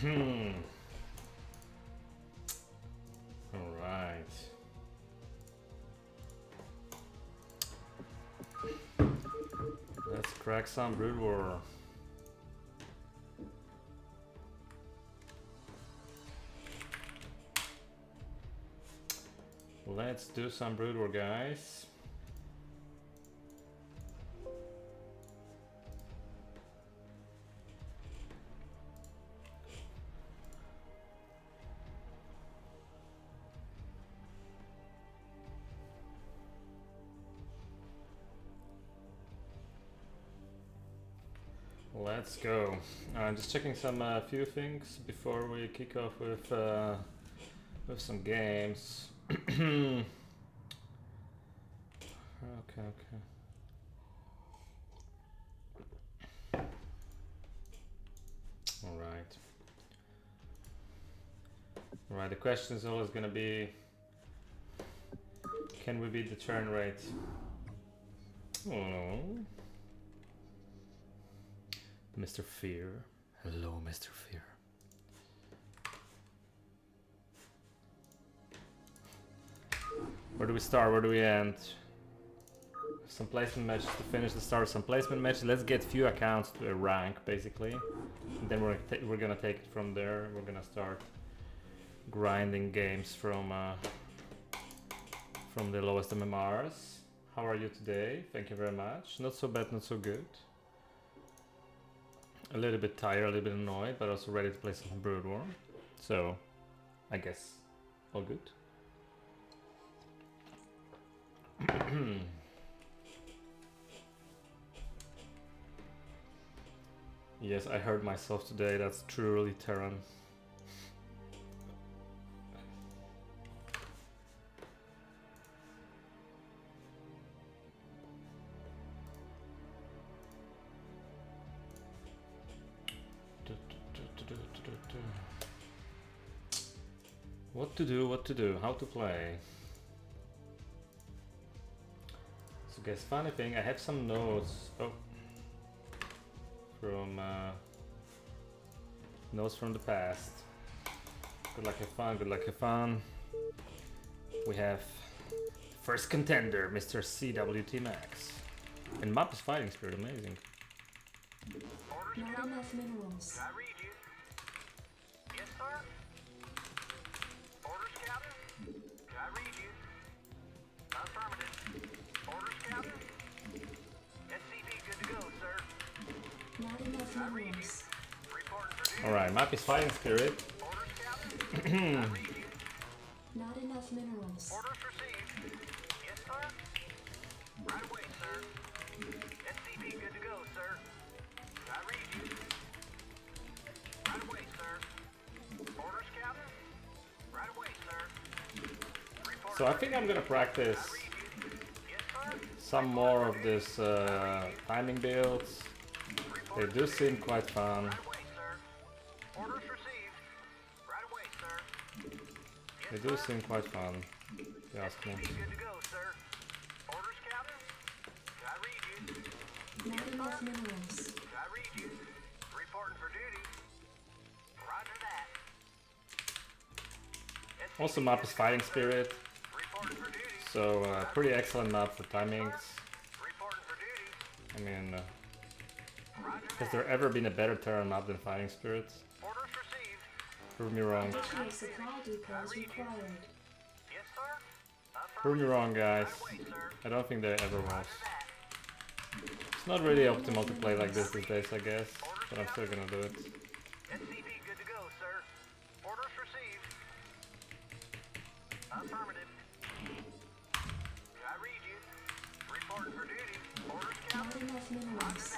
Mm-hmm. All right. Let's crack some Brood War. Let's do some Brood War, guys. I'm just checking some uh, few things before we kick off with uh, with some games. okay, okay. All right. All right. The question is always going to be, can we beat the turn rate? Oh. Mr. Fear. Hello, Mr. Fear. Where do we start? Where do we end? Some placement matches to finish the start. Some placement matches. Let's get few accounts to a rank, basically. And then we're we're gonna take it from there. We're gonna start grinding games from uh, from the lowest MMRs. How are you today? Thank you very much. Not so bad, not so good. A little bit tired, a little bit annoyed, but also ready to play some Brood War. So, I guess all good. yes, I heard myself today. That's truly Terran. To do, what to do, how to play. So guess funny thing, I have some notes. Oh, from uh, notes from the past. Good luck, have fun. Good luck, have fun. We have first contender, Mr. CWT Max, and map is fighting spirit, amazing. Not enough minerals. Not enough minerals. Reporting for duty. All right, map is fighting spirit. Orders, Captain. I read you. Not enough minerals. Orders received. Yes, sir. Right away, sir. SCV good to go, sir. I read you. Right away, sir. Orders, Captain. Right away, sir. Report So I think I'm gonna practice Yes, some more of this uh, timing builds. They do seem quite fun. Right away, sir. Orders received. Right away, sir. They do seem quite fun. If you ask me. Good to go, sir. Orders, Captain. I read you. Not enough minerals. I read you. Reporting for duty. Roger that. Also, map is fighting spirit, Reporting for duty. so uh, pretty excellent map for timings. Reporting for duty. I mean, uh, Roger has there ever been a better Terran map than fighting Spirits? Orders received. Prove me wrong. Additional supply depots required. Yes, sir. Prove me wrong, guys. I don't think there ever was. It's not really optimal to play like this these days, I guess, but I'm still gonna do it. SCV good to go, sir. Orders received. Affirmative. I read you. Reporting for duty. Orders, Not Captain.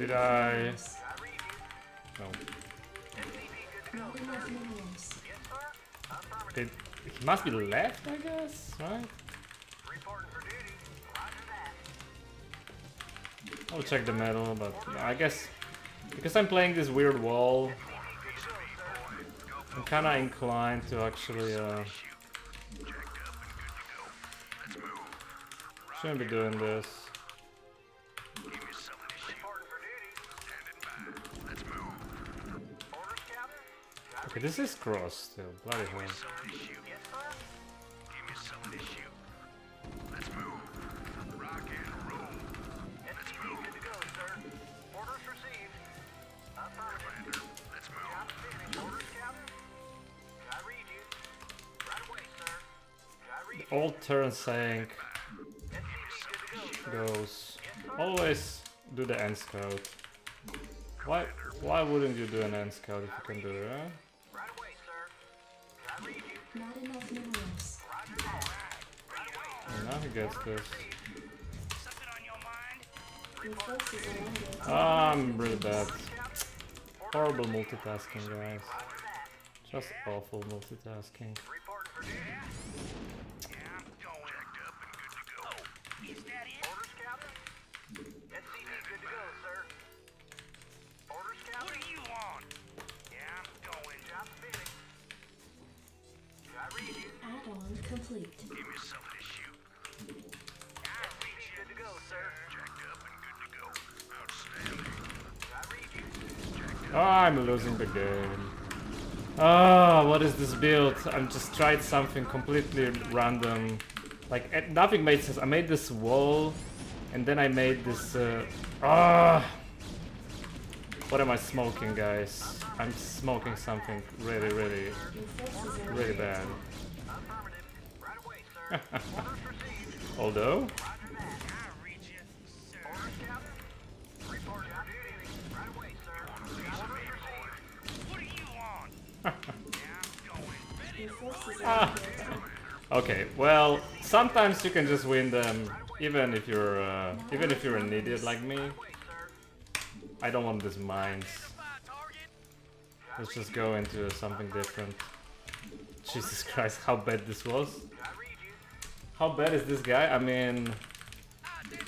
Yes, sir. Affirmative. It, it must be left, I guess, right? I'll check the metal, but I guess because I'm playing this weird wall, I'm kinda inclined to actually uh shouldn't be doing this. Okay, this is cross still, bloody hell. Yes, sir. SCV good to go, sir. Orders received. Affirmative. Job finished. Orders, Captain. I read you. Right away, sir. I read you. Old Terran saying SCV good to go, sir. goes always do the end scout. Why why wouldn't you do an end scout if you can do it, huh? Not enough minerals. Roger that. Right away, sir. And now he gets this. Something on your mind? Your forces are under attack. Ah, I'm really bad. Horrible multitasking, guys. Just awful multitasking. I'm losing the game. Ah, what is this build? I just tried something completely random. Like, eh, nothing made sense. I made this wall, and then I made this, uh... Ah! What am I smoking, guys? I'm smoking something really, really, really bad. Although, okay, well, sometimes you can just win them, even if you're, uh, even if you're an idiot like me. I don't want these mines. Let's just go into something different. Jesus Christ, how bad this was. How bad is this guy? I mean...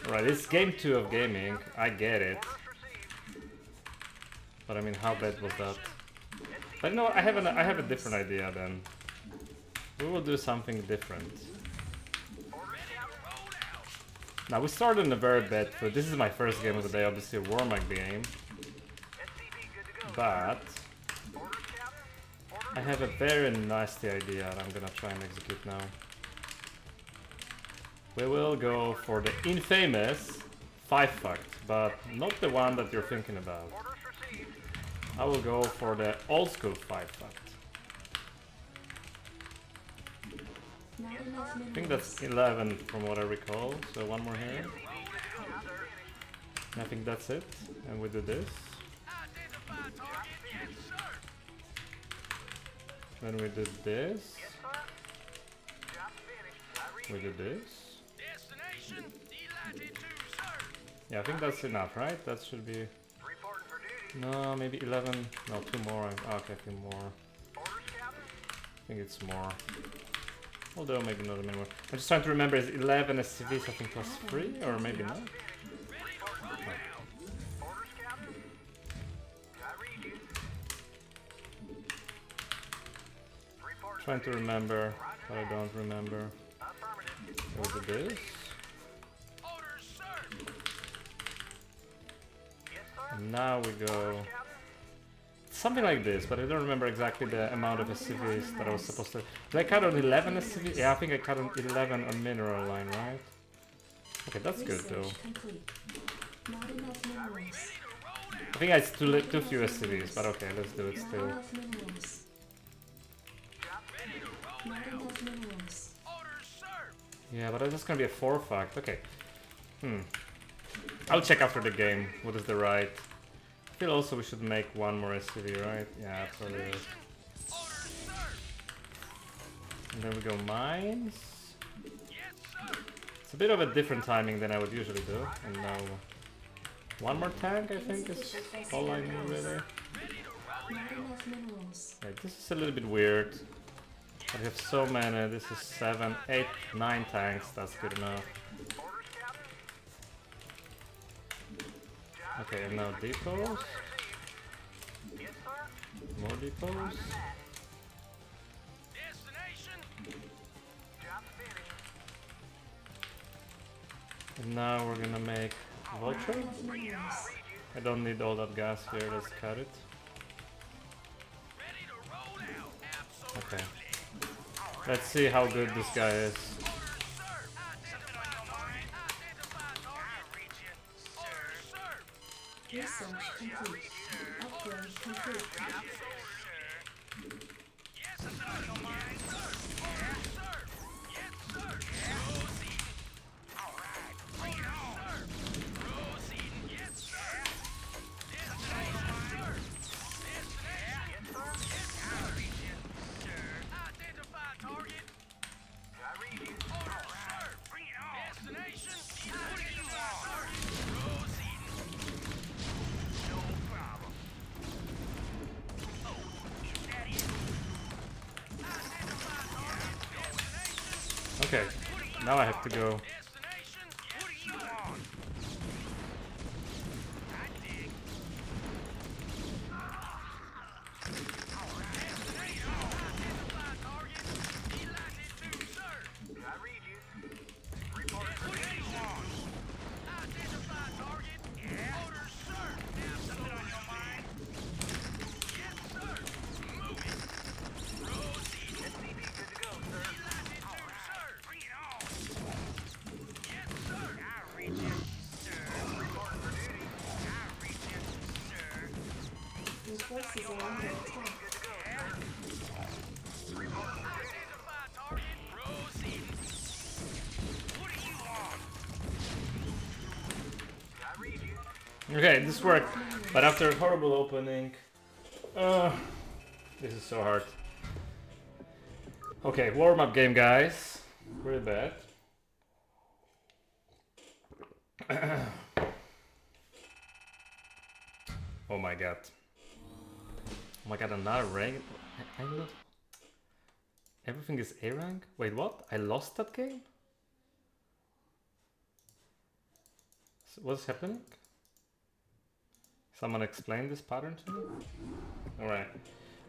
Right, it's game 2 of gaming, I get it. But I mean, how bad was that? But you know I have, an, I have a different idea then. We will do something different. Now, we started in a very bad foot. This is my first game of the day, obviously a Warmack game. But I have a very nasty idea that I'm gonna try and execute now. We will go for the infamous 5 fact, but not the one that you're thinking about. I will go for the old school 5 fact. I think that's 11 from what I recall, so one more here. And I think that's it, and we do this. Identify target. Yes, sir. Then we do this, Yes, sir. Job finished. I read we do this. Destination delighted to, sir. Yeah, I think that's enough, right? That should be... Reporting for duty. No, maybe 11, no, two more. Ah, okay, two more. I think it's more. Although maybe not many more. I'm just trying to remember, is 11 SCVs I think plus 3? Or maybe not? Trying to remember, but I don't remember. What it is. Now we go... Something like this, but I don't remember exactly the amount of SCVs that I was supposed to... Did I cut on 11 SCVs? Yeah, I think I cut on 11 on mineral line, right? Okay, that's good though. Research complete. Not enough minerals. I think it's too, too few SCVs, but okay, let's do it still. enough minerals. Not enough minerals. Orders, sir. Yeah, but that's gonna be a 4 fact. Okay. Hmm. I'll check after the game what is the right. Feel also we should make one more SCV, right? Yeah, absolutely. And then we go mines. It's a bit of a different timing than I would usually do. And now One more tank, I think, is all I need really. Yeah, this is a little bit weird. I have so many. This is seven, eight, nine tanks. That's good enough. Okay, and now depots. More depots. And now we're gonna make vulture. I don't need all that gas here. Let's cut it. Okay. Let's see how good this guy is. Research complete. Upgrade complete. Okay. Now I have to go. This worked. But after a horrible opening, uh, this is so hard. Okay, warm up game, guys. Pretty bad. oh my god. Oh my god, another rank. Everything is A rank? Wait, what? I lost that game? S- What's happening? Someone explain this pattern to me? Alright.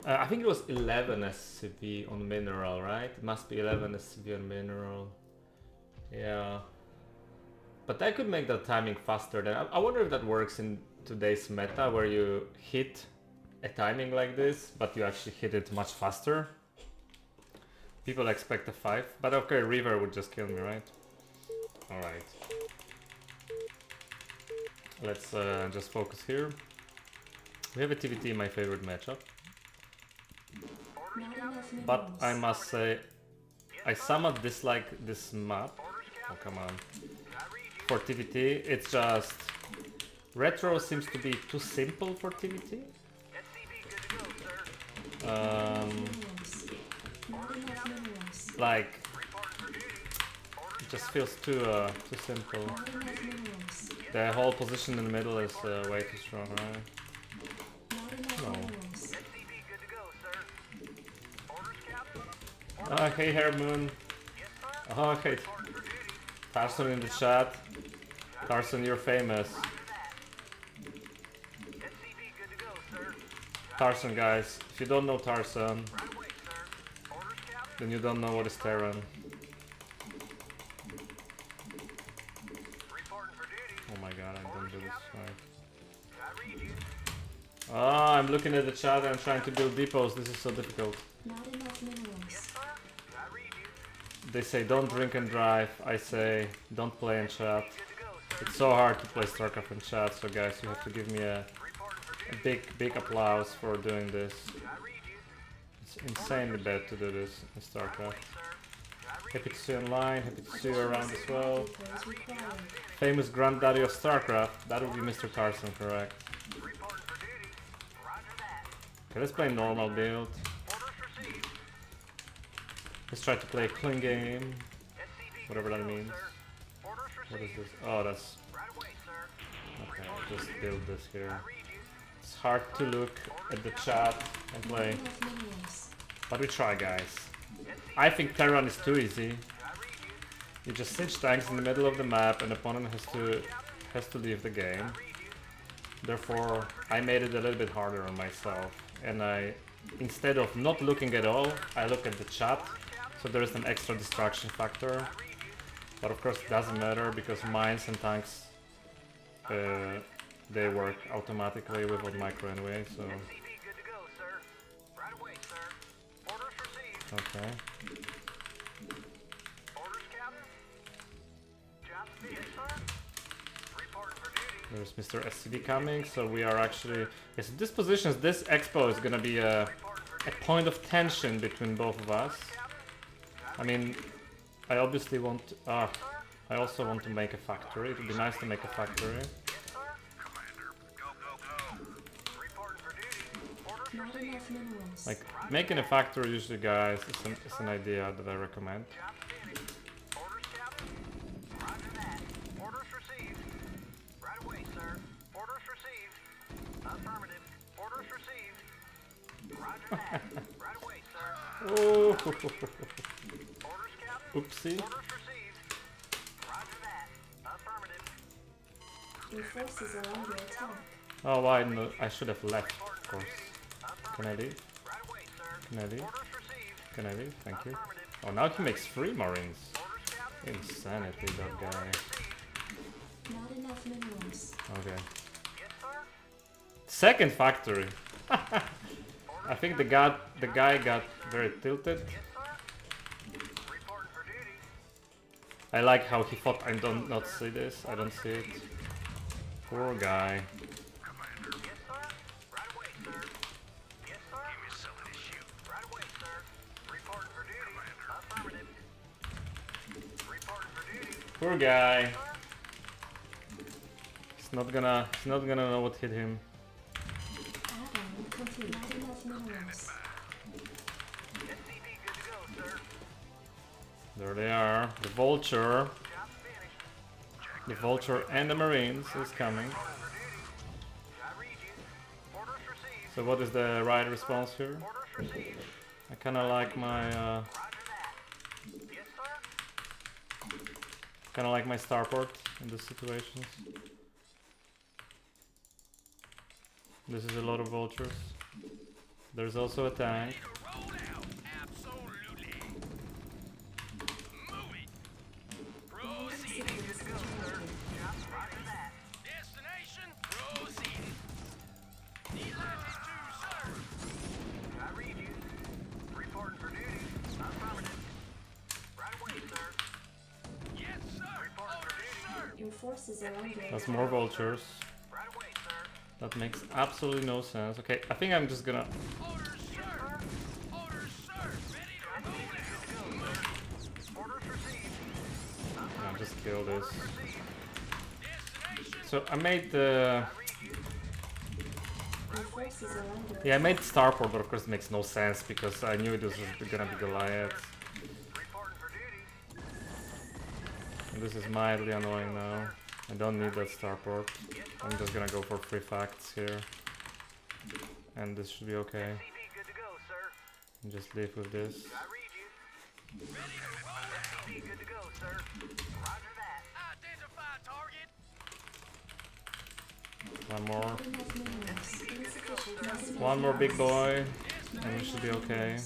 Uh, I think it was 11 SCV on mineral, right? It must be 11 SCV on mineral. Yeah. But I could make that timing faster then. I, I wonder if that works in today's meta where you hit a timing like this, but you actually hit it much faster. People expect a 5. But okay, Reaver would just kill me, right? Alright. Let's uh, just focus here. We have a TVT, my favorite matchup. But I must say, I somewhat dislike this map. Oh, come on. For TVT, it's just. Retro seems to be too simple for TVT. Um, like, it just feels too uh, too simple. The whole position in the middle is uh, way too strong, right? No. Oh, hey, Hairmoon. Yes, sir. Oh, hey, Reporting. Tarson in the chat. Tarson, you're famous. Tarson, guys. If you don't know Tarson, then you don't know what is Terran. I'm looking at the chat and trying to build depots. This is so difficult. Not enough minerals. Sir, I read you. They say don't drink and drive. I say don't play in chat. Good to go, sir. It's so hard to play StarCraft in chat, so guys, you have to give me a, a big, big applause for doing this. I read you. It's insanely bad to do this in StarCraft. Happy to see you online, happy to see you around as well. Famous granddaddy of StarCraft, that would be Mr. Tarson, correct. Okay, let's play normal build. Let's try to play a clean game. Whatever that means. What is this? Oh, that's... Okay, just build this here. It's hard to look at the chat and play, but we try, guys. I think Terran is too easy. You just siege tanks in the middle of the map, and the opponent has to has to leave the game. Therefore, I made it a little bit harder on myself, and I, instead of not looking at all, I look at the chat. So there is an extra distraction factor, but of course it doesn't matter because mines and tanks, uh, they work automatically with what micro anyway. So. SCV There's Mr. SCV coming, so we are actually... Yes, this position, this expo is gonna be a, a point of tension between both of us. I mean, I obviously want... Ah, I also want to make a factory. It would be nice to make a factory. Like, making a factory usually, guys, is an, is an idea that I recommend. Right away, sir. Oh, Orders, Captain. oopsie. Orders received. Roger that. Affirmative. Your forces are under attack. Oh, why? No, I should have left, of course. Can I leave? Right away, sir. Can I leave? Can I leave? Thank you. Oh, now he makes three marines. Insanity, that guy. Not enough minerals. Okay. Second factory. I think the guy, the guy got very tilted. I like how he thought I don't not see this. I don't see it. Poor guy. Poor guy. He's not gonna. He's not gonna know what hit him. There they are. The vulture. The vulture and the marines is coming. So what is the right response here? I kind of like my. Uh, Roger that. Yes, sir. kind of like my starport in these situations. This is a lot of vultures. There's also a tank. Roll out, absolutely. Move it. Proceed. Sequence terminated. Roger that. Destination, proceed. Need latitude, sir. I read you. Reporting for duty. Affirmative. Right away, sir. Yes, sir. Reporting for Orders, duty. sir. Your forces are under That's more vultures. That makes absolutely no sense. Okay, I think I'm just gonna. Yeah, just kill this. So I made the. Yeah, I made starport, but of course it makes no sense because I knew it was gonna be Goliath. And this is mildly annoying now. I don't need that starport. I'm just gonna go for free facts here. And this should be okay. And just live with this. One more. One more big boy. And we should be okay.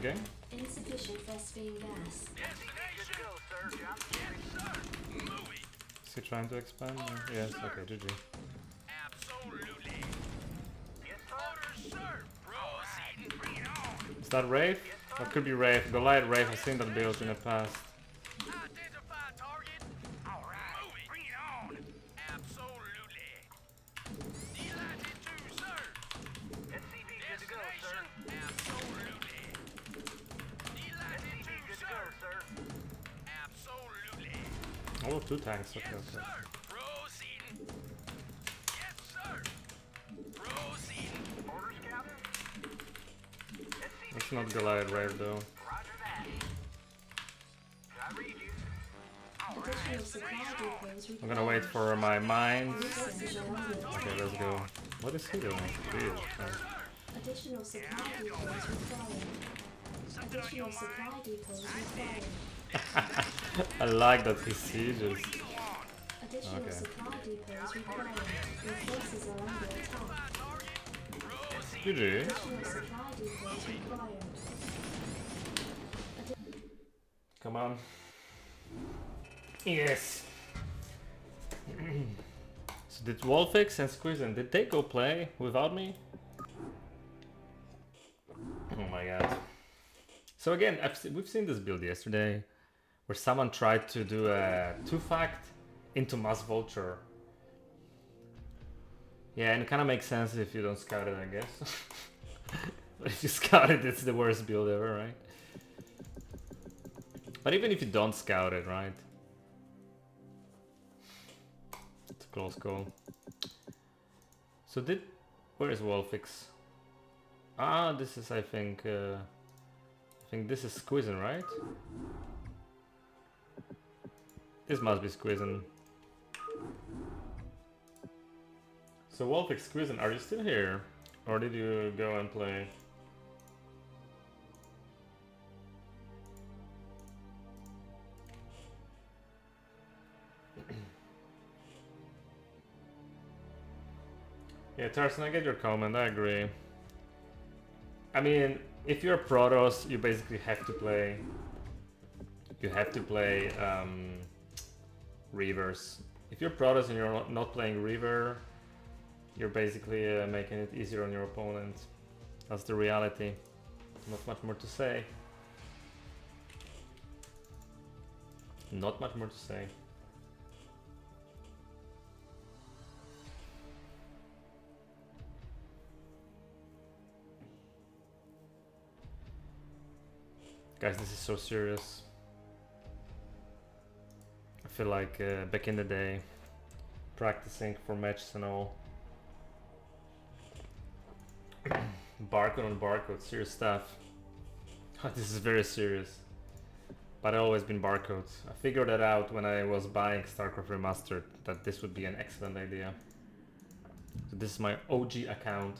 Game? Insufficient Vespene gas. Destination, go, sir. Yes, sir. Is he trying to expand? or- Yes, okay, GG. Absolutely. Yes, sir. Orders, sir. Proceeding. Bring it on. Is that Wraith? That could be Wraith. Goliath Wraith, I've seen that build in the past. Two tanks. Okay, Yes, okay. sir. Proceeding. Yes, sir. Proceeding. Orders, Captain? Let's not Goliath Wave though. Roger that. I read you. Additional supply depots I'm gonna wait for my mines. Resources are under attack. Okay, let's go. What is he doing? Weird. Additional supply depots required. Additional supply depots required. I like that he sieges. Additional Okay. supply depots required. Your forces are under attack. GG. Additional supply depots required. Come on. Yes. so did Wolfix and Squeezen, did they go play without me? Oh my god. So again, I've se- we've seen this build yesterday, where someone tried to do a two-fact into Mass Vulture. Yeah, and it kind of makes sense if you don't scout it, I guess. but if you scout it, it's the worst build ever, right? But even if you don't scout it, right? It's a close call. So did... Where is Wolfix? Ah, this is, I think... Uh, I think this is Squeezen, right? This must be Squeezen. So Wolfix, Squeezen, are you still here? Or did you go and play? Yeah, Tarzan, I get your comment, I agree. I mean, if you're Protoss, you basically have to play... You have to play um, Reavers. If you're Protoss and you're not- playing Reaver, you're basically uh, making it easier on your opponent. That's the reality. Not much more to say. Not much more to say. Guys, this is so serious. Feel like uh, back in the day, practicing for matches and all. barcode on barcode, serious stuff. this is very serious. But I always been barcodes. I figured that out when I was buying StarCraft Remastered that this would be an excellent idea. So this is my OG account.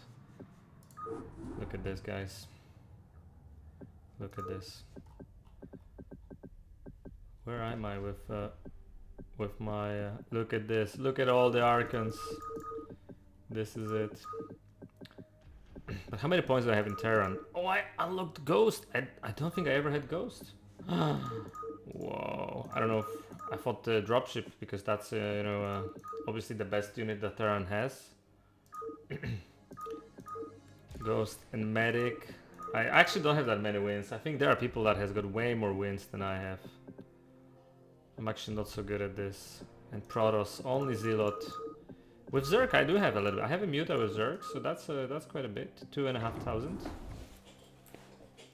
Look at this, guys. Look at this. Where am I with uh, with my? Uh, look at this. Look at all the Archons. This is it. but how many points do I have in Terran? Oh, I unlocked Ghost. I, I don't think I ever had Ghost. Whoa. I don't know if I thought the dropship because that's uh, you know uh, obviously the best unit that Terran has. Ghost and Medic. I actually don't have that many wins. I think there are people that has got way more wins than I have. I'm actually not so good at this. And Protoss, only Zealot. With Zerg, I do have a little. bit. I have a Muta with Zerg, so that's uh, that's quite a bit. Two and a half thousand.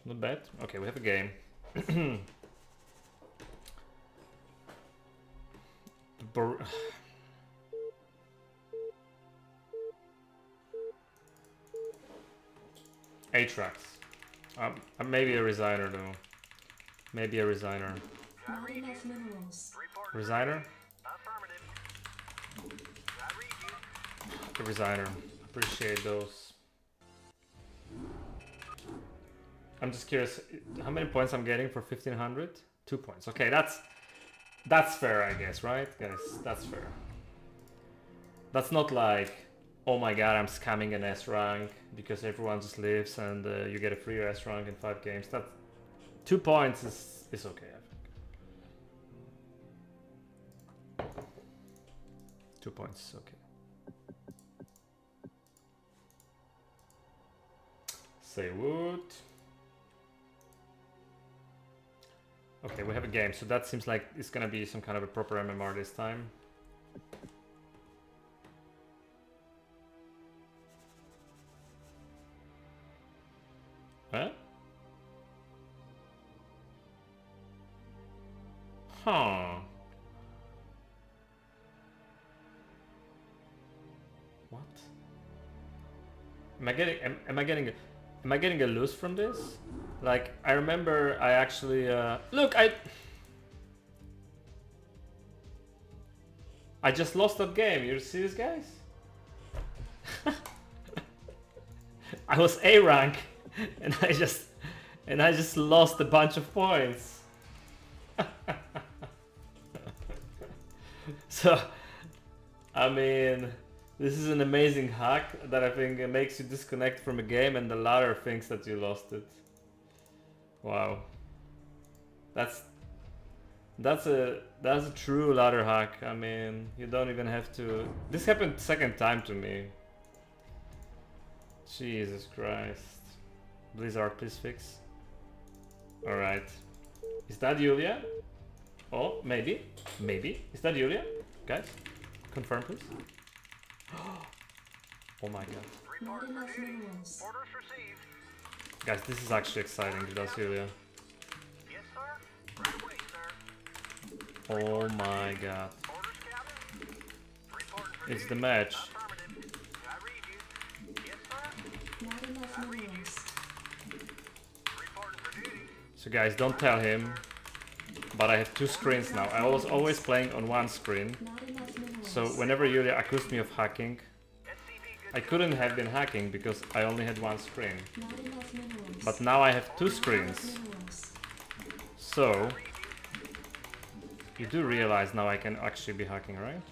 Not bad. Okay, we have a game. Atrax. Um, uh, maybe a resigner though. Maybe a resigner. Not enough minerals. Resigner? The resigner. Appreciate those. I'm just curious, how many points I'm getting for 1500? Two points. Okay, that's that's fair, I guess, right, guys? That's fair. That's not like, oh my god, I'm scamming an S rank because everyone just lives and uh, you get a free S rank in five games. That two points is is okay. Two points, okay. Say wood. Okay, we have a game, so that seems like it's gonna be some kind of a proper MMR this time. Huh? Huh. Am I getting am, am I getting am I getting a loose from this? Like I remember I actually uh look I I just lost that game. You see this guys? I was A rank and I just and I just lost a bunch of points. so I mean this is an amazing hack that I think makes you disconnect from a game and the ladder thinks that you lost it. Wow. That's that's a that's a true ladder hack. I mean, you don't even have to This happened second time to me. Jesus Christ. Blizzard, please fix. Alright. Is that Yulia? Oh, maybe. Maybe. Is that Yulia? Guys? Confirm please. oh my god. Not enough minerals. Guys, this is actually exciting, that's Yulia. Yes, sir. Right away, sir. Oh my god. Orders, Captain. Reporting for It's the match. Affirmative. I read you. Yes, sir. Not enough minerals. Reporting for duty. So guys, don't tell him. But I have two screens now. I was always playing on one screen. So whenever Yulia accused me of hacking, I couldn't have been hacking because I only had one screen. But now I have two screens. So you do realize now I can actually be hacking, right?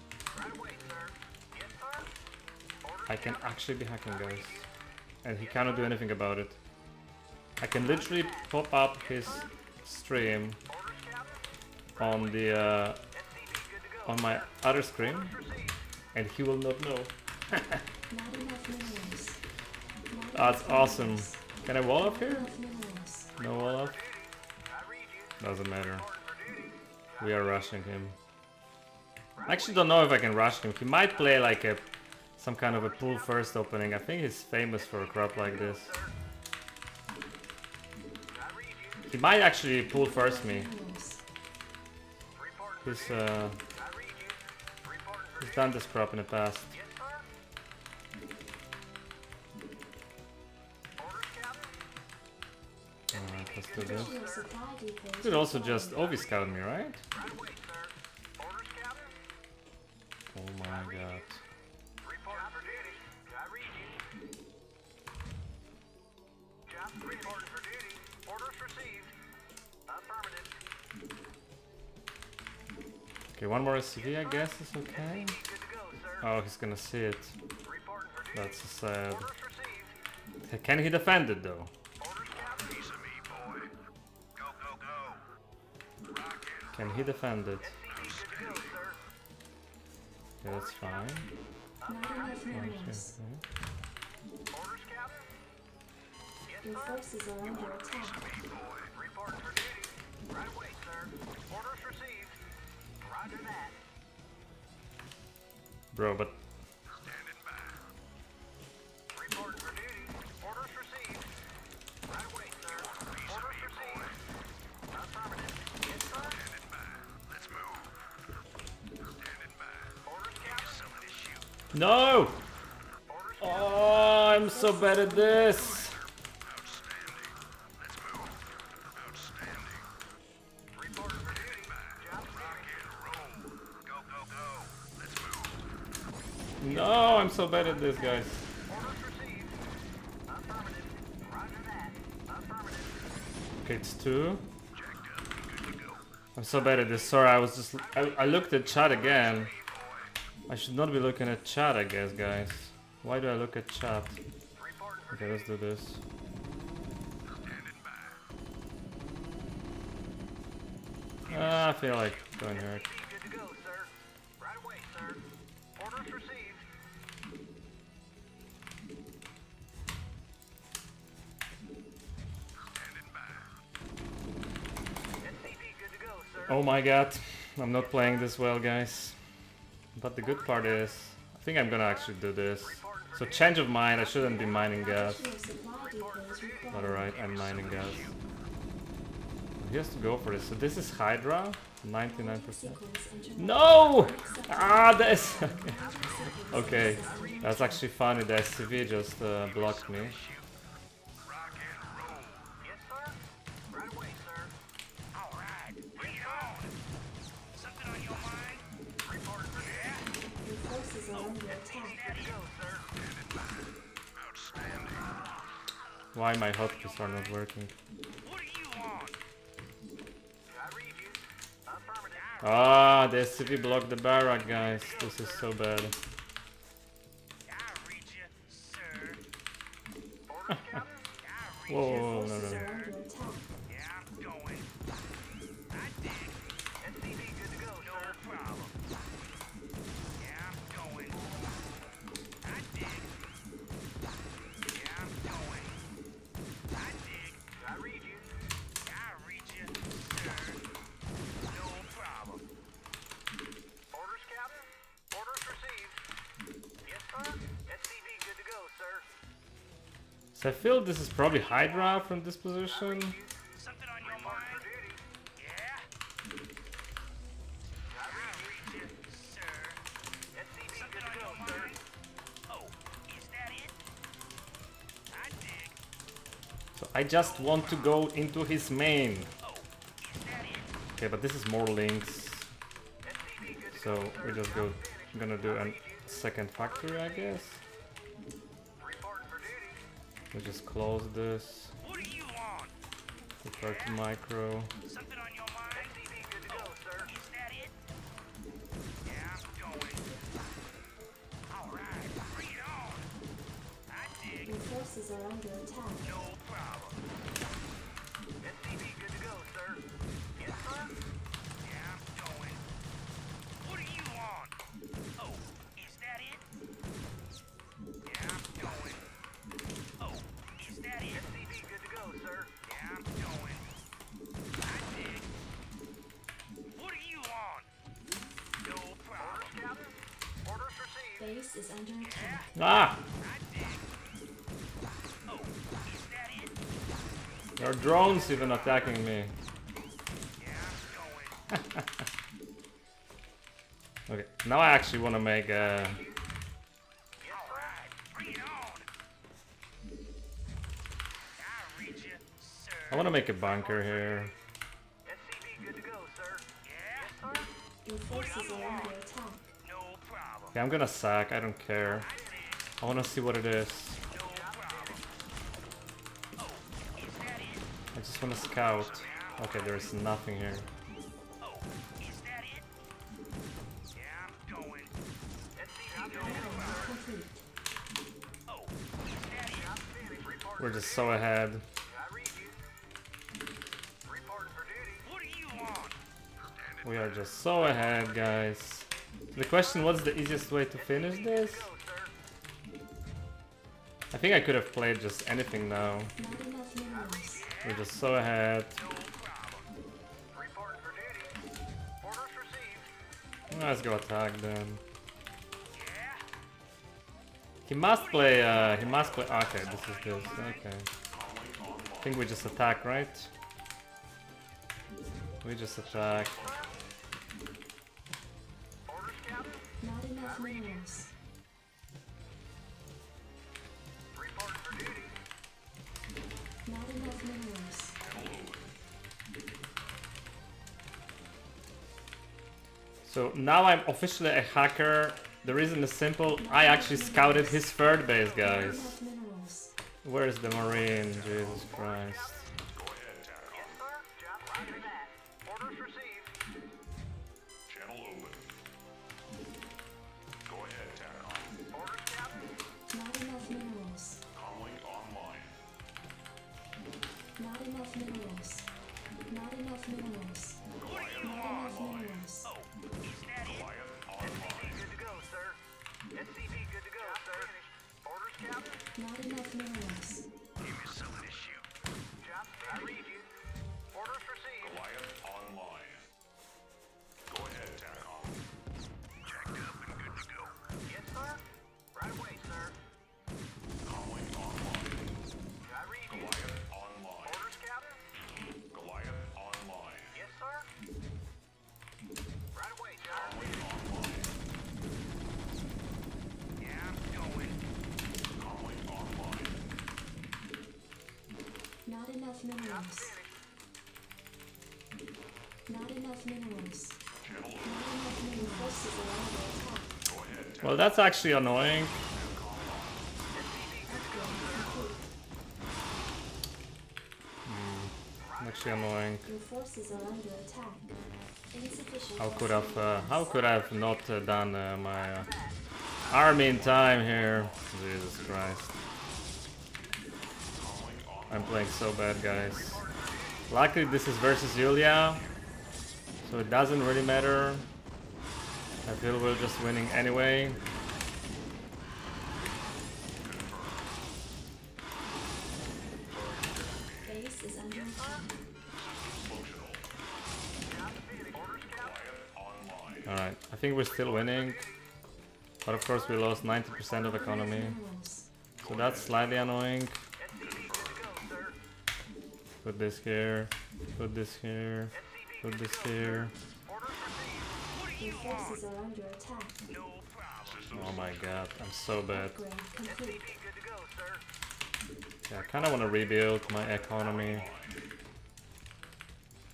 I can actually be hacking, guys. And he cannot do anything about it. I can literally pop up his stream on the uh, SCV good to go. On my other screen, and he will not know. Not enough minerals. Not That's awesome. Can I wall up here? No wall up? I read you. Doesn't matter. Reporting for duty. We are rushing him. I actually don't know if I can rush him. He might play like a some kind of a pool first opening. I think he's famous for a crap like this. I read you. He might actually pool first me. Minerals. Reporting for He's uh done this crap in the past. Yes, sir. Orders, Captain. Alright, let's do this. Additional supply depots. You could also just Ovi scout me, right? I guess is okay. Oh, he's gonna see it. That's sad. Can he defend it though? Can he defend it? Yeah, that's fine. Your forces are under attack. This but... No! Oh, I'm so bad at this. So bad at this, guys. Okay, it's two. I'm so bad at this. Sorry, I was just. I, I looked at chat again. I should not be looking at chat, I guess, guys. Why do I look at chat? Okay, let's do this. Ah, I feel like going here. Oh my god, I'm not playing this well, guys. But the good part is, I think I'm gonna actually do this. So change of mind, I shouldn't be mining gas. But alright, I'm mining gas. He has to go for this. So this is Hydra, 99%. No! Ah, that's... okay, that's actually funny. The SCV just uh, blocked me. Why my hotkeys are not working? Ah, the SCV blocked the barrack, guys. This is so bad. whoa, whoa, whoa, no, no. So I feel this is probably Hydra from this position. So I just want to go into his main. Okay, but this is more lings. So we just go, gonna do a second factory, I guess. We just close this. Refer to micro. drone's even attacking me. okay, now I actually want to make a... I want to make a bunker here. Yeah, I'm gonna sack, I don't care. I want to see what it is. gonna scout. Okay, there is nothing here. We're just so ahead. We are just so ahead, guys. The question, what's the easiest way to finish this? I think I could have played just anything now. We're just so ahead. Let's go attack then. He must play, uh, he must play, okay, this is this, okay. I think we just attack, right? We just attack. now I'm officially a hacker. The reason is simple, I actually scouted his third base, guys. Where is the Marine? Jesus Christ. minerals. Not enough minerals. Well, that's actually annoying. Mm, actually annoying. How could I've uh, how could I've not uh, done uh, my uh, army in time here? Jesus Christ! I'm playing so bad, guys. Luckily, this is versus Yulia, so it doesn't really matter. I feel we're just winning anyway. Base is under attack. Alright, I think we're still winning. But of course we lost 90% of economy. So that's slightly annoying. Put this here, put this here, put this here. Oh my god, I'm so bad. Yeah, I kinda wanna rebuild my economy.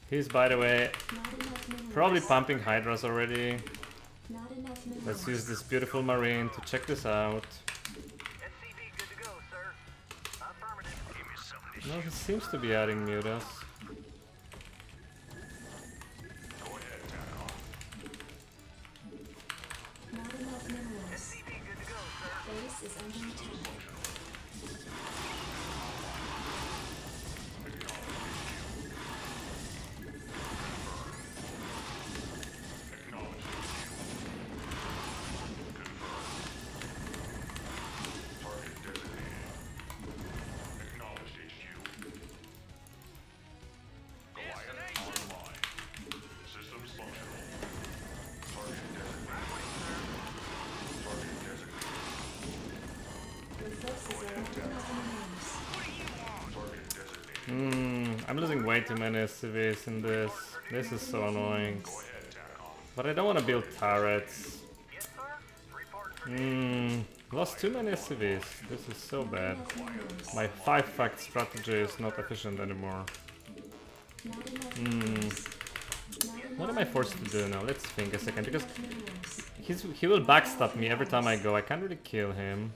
He's, by the way, probably pumping hydras already. Let's use this beautiful marine to check this out. No, he seems to be adding mutas. Too many civs in this. This is so annoying. But I don't want to build turrets. Hmm, lost too many civs. This is so bad. My 5 fact strategy is not efficient anymore. Hmm. What am I forced to do now? Let's think a second, because he's, he will backstab me every time I go. I can't really kill him.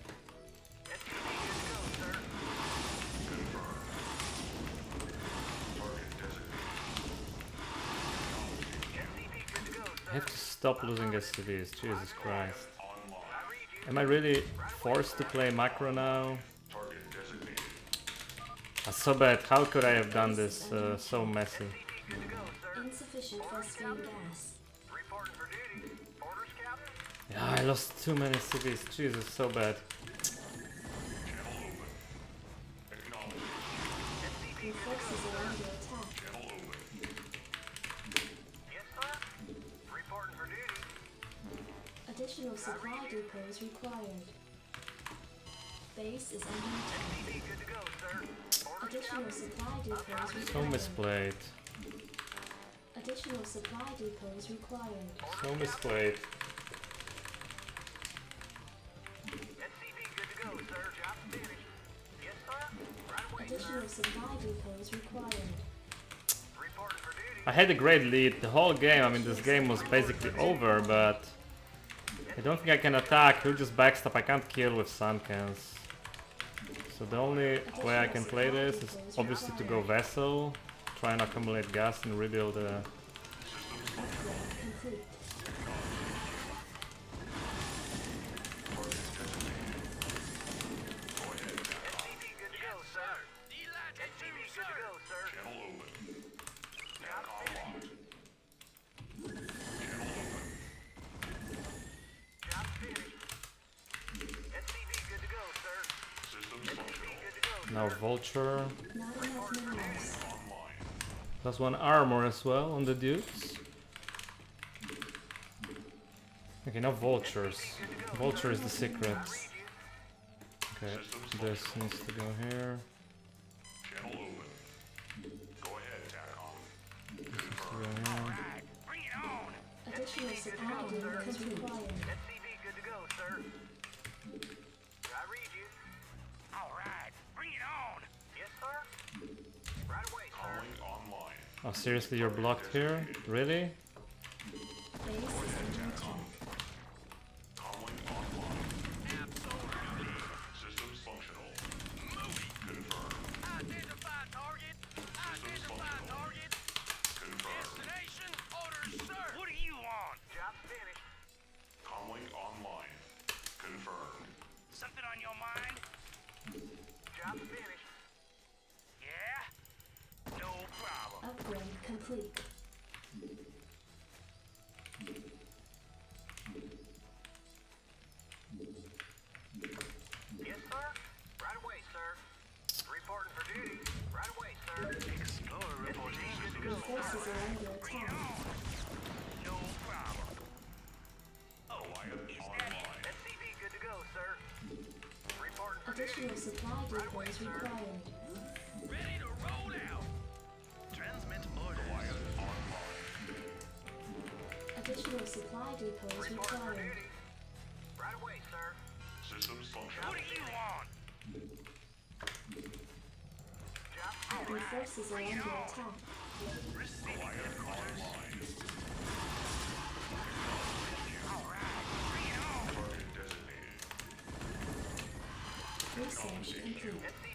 Stop losing SCVs, Jesus Christ. Am I really forced to play macro now? That's so bad. How could I have done this uh, so messy? Insufficient vespene gas. Reporting for duty. Orders, Captain? Yeah, I lost too many cities. Jesus, so bad. Additional supply depots required. Base is under attack. SCV good to go, sir. Orders, Additional supply depots So required. misplayed. Additional supply depots required. So misplayed. SCV good to go, sir. Job finished. Yes, sir. Right away, sir. Additional supply depots required. Reporting for duty. I had a great lead the whole game. I mean, this game was basically over, but I don't think I can attack. He'll just backstab. I can't kill with Sunkens. So the only way I can play this is obviously to go Vessel, try and accumulate gas and rebuild uh, Plus one armor as well on the Dukes. Okay, now Vultures. Vulture is the secret. Okay, this needs to go here. Channel open. Go ahead, TACOM. This needs to go here. Oh, seriously, you're blocked here? Really? Major supply depots required. Right away, sir. Systems functional. What do you want? Enemy forces are under attack. Receiving headquarters. Alright, bring it! Research complete.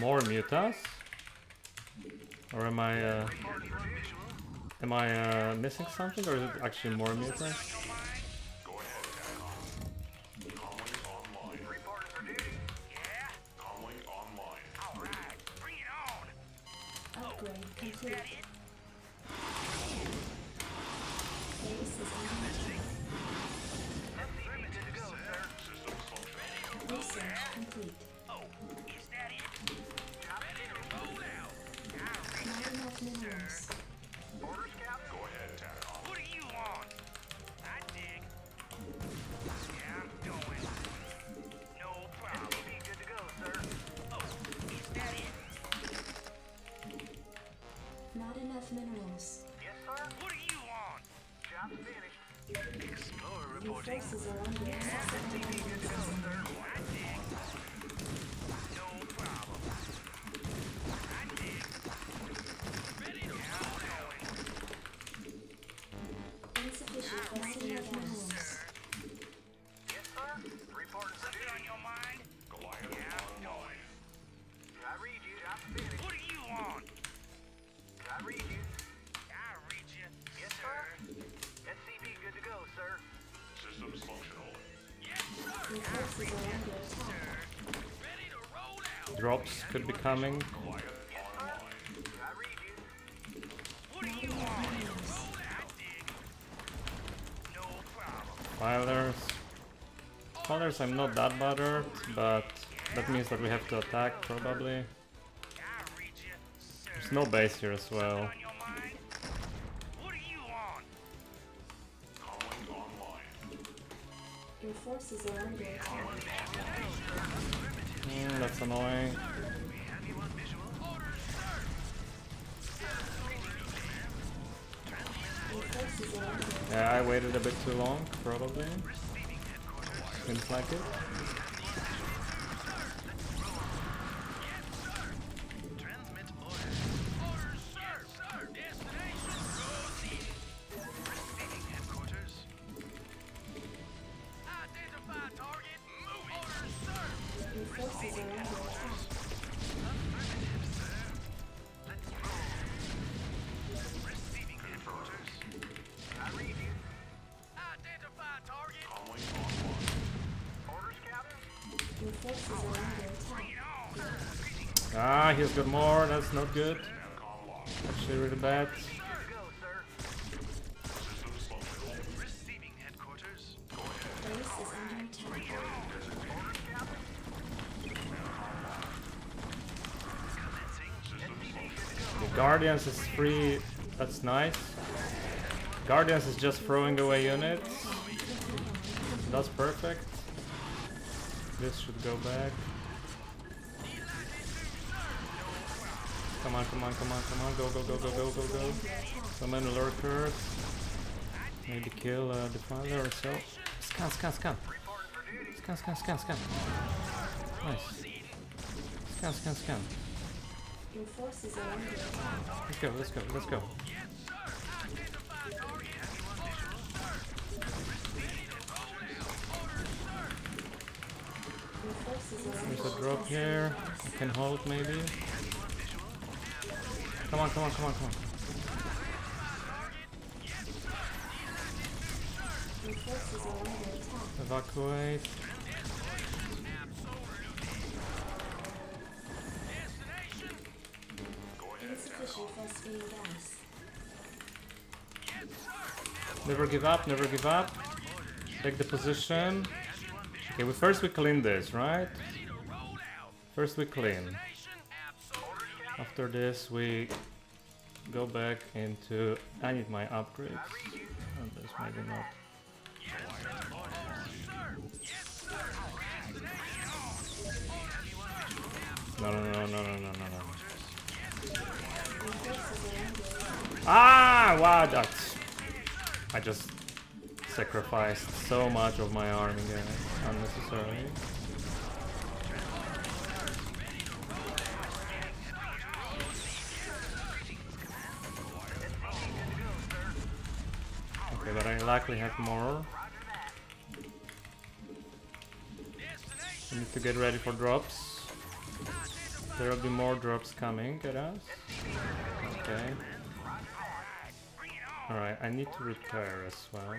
More mutas? Or am I, uh, am I uh, missing something, or is it actually more mutas? is a wonderful. drops could be coming. Filers. Filers I'm not that bothered, but that means that we have to attack probably. There's no base here as well. too long, probably. Seems like it. has got more, that's not good. Actually really bad. The Guardians is free, that's nice. Guardians is just throwing away units. That's perfect. This should go back. On, come on, come on, come on. Go, go, go, go, go, go, go. So many lurkers. Maybe kill uh, Defiler or so. Scan, scan, scan. Scan, scan, scan, scan. Nice. Scan, scan, scan. Let's go, let's go, let's go. There's a drop here. I can hold maybe. Come on, come on, come on, come on. Evacuate. Never give up, never give up. Take the position. Okay, we first we clean this, right? First we clean. After this we go back into I need my upgrades. And this maybe not. No no no no no no no no. Ah, wow, that's. I just sacrificed so much of my army, guys, unnecessarily. Likely have more. We need to get ready for drops. There will be more drops coming at us. Okay. Alright, I need to repair as well.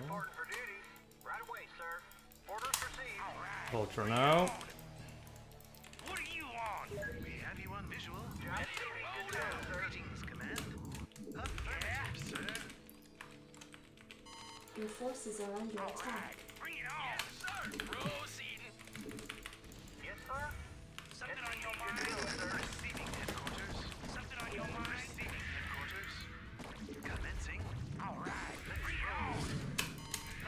Vulture now. Your forces are under attack. Bring it on, sir. Proceeding. Yes, sir. Something on your mind? Receiving headquarters. Something on your mind? Receiving headquarters. Commencing. All right. Bring it on.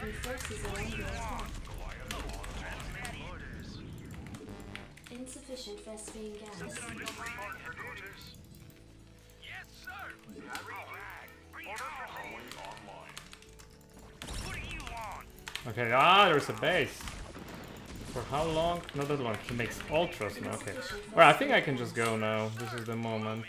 Your forces are under attack. Transmitting orders. Insufficient vespene gas. Receiving headquarters. Yes, Okay, ah, there's a base. For how long? Not that long. He makes ultras now. Okay. Well, I think I can just go now. This is the moment.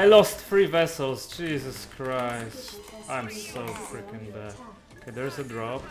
I lost three vessels. Jesus Christ. I'm so freaking bad. Okay, there's a drop.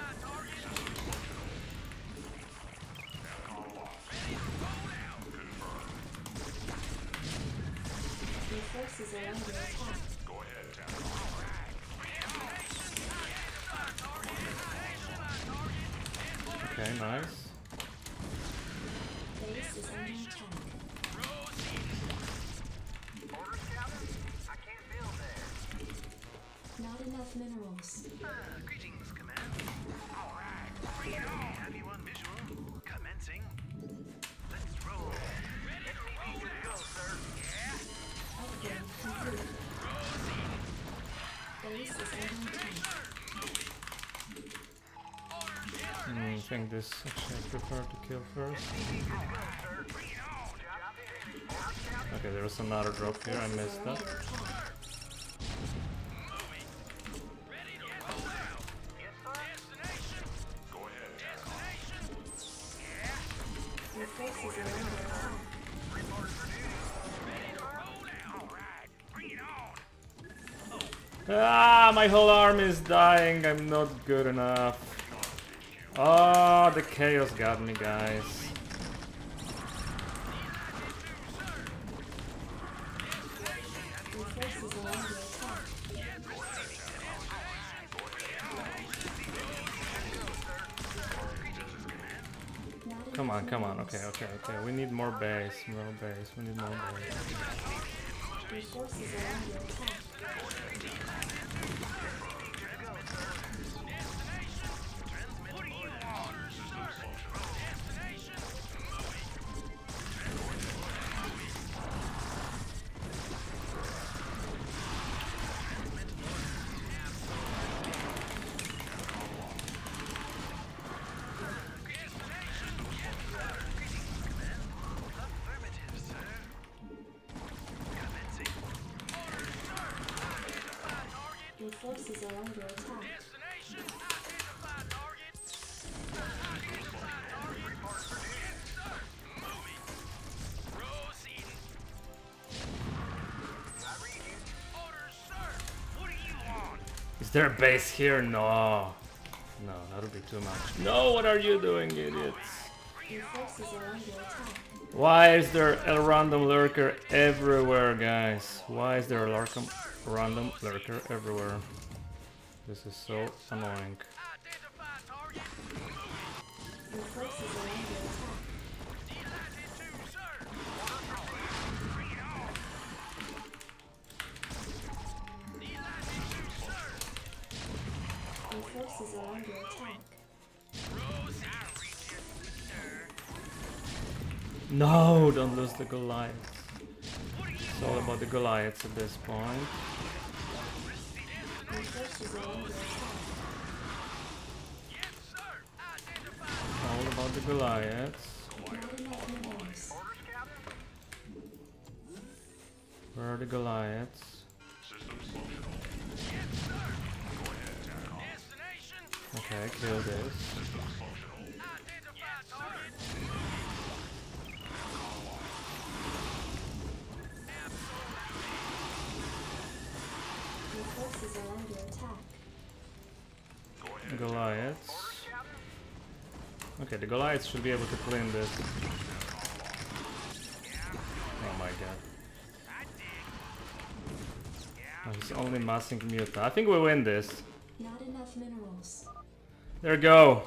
This I prefer to kill first. Okay, there was another drop here. I missed that. Ah, my whole army is dying. I'm not good enough. Oh, the chaos got me, guys. Come on, come on. Okay, okay, okay. We need more base, more base. We need more base. Is there a base here? No. No, that'll be too much. No, what are you doing, idiots? Your forces are under attack. Why is there a random lurker everywhere, guys? Why is there a random lurker everywhere? This is so annoying. The Goliaths. It's all about the Goliaths at this point. All about the Goliaths. Where are the Goliaths? Okay, kill this. Goliaths. Okay, the Goliaths should be able to clean this. Oh my god. Oh, he's only massing Muta. I think we win this. Not enough minerals. There we go.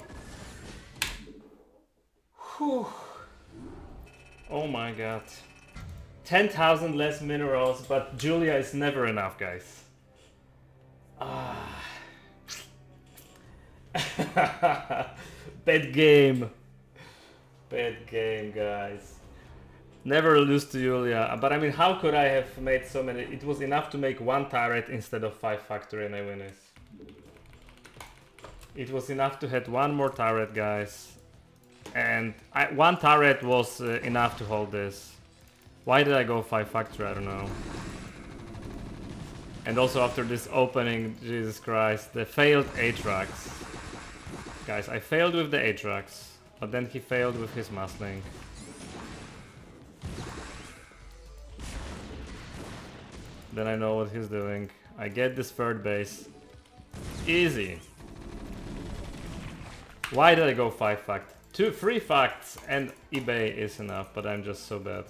Whew. Oh my god. 10,000 less minerals, but Julia is never enough, guys. Ah. Bad game. Bad game, guys. Never lose to Julia. But I mean, how could I have made so many? It was enough to make one turret instead of five factory and I win this. It was enough to hit one more turret, guys. And I, one turret was uh, enough to hold this. Why did I go 5 factory? I don't know. And also after this opening, Jesus Christ, the failed Atrax. Guys, I failed with the Atrax, but then he failed with his Musling. Then I know what he's doing. I get this third base. Easy. Why did I go 5 fact? 2, 3 facts and eBay is enough, but I'm just so bad.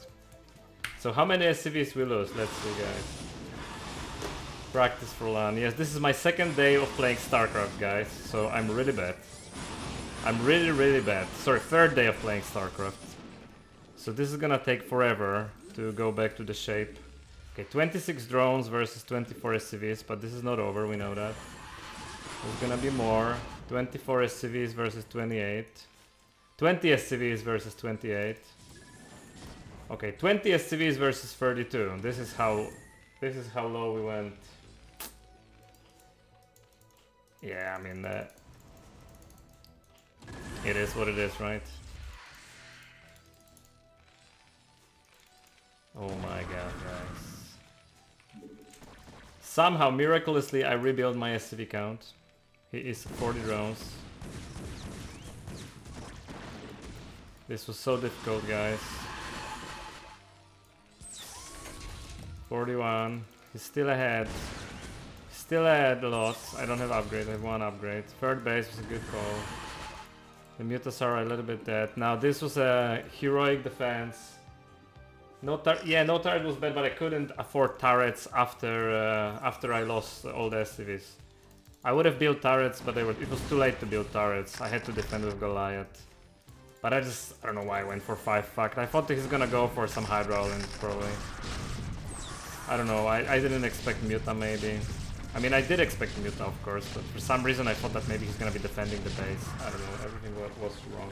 So how many SCVs we lose? Let's see guys. Practice for LAN. Yes, this is my second day of playing StarCraft guys, so I'm really bad. I'm really really bad. Sorry, third day of playing StarCraft. So this is gonna take forever to go back to the shape. Okay, 26 drones versus 24 SCVs, but this is not over, we know that. There's gonna be more. 24 SCVs versus 28. 20 SCVs versus 28. Okay, 20 SCVs versus 32. This is how this is how low we went. Yeah, I mean that it is what it is, right? Oh my god, guys. Somehow, miraculously, I rebuild my SCV count. He is 40 drones. This was so difficult, guys. 41. He's still ahead. Still ahead a lot. I don't have upgrade. I have one upgrade. Third base was a good call. The mutas are a little bit dead. Now this was a heroic defense. No tar yeah, no turret was bad, but I couldn't afford turrets after uh, after I lost all the SCVs. I would have built turrets, but they were it was too late to build turrets. I had to defend with Goliath. But I just, I don't know why I went for 5 fact. I thought he's gonna go for some Hydra and probably. I don't know, I, I didn't expect Muta maybe. I mean, I did expect Muta of course, but for some reason I thought that maybe he's gonna be defending the base. I don't know, everything was, wrong.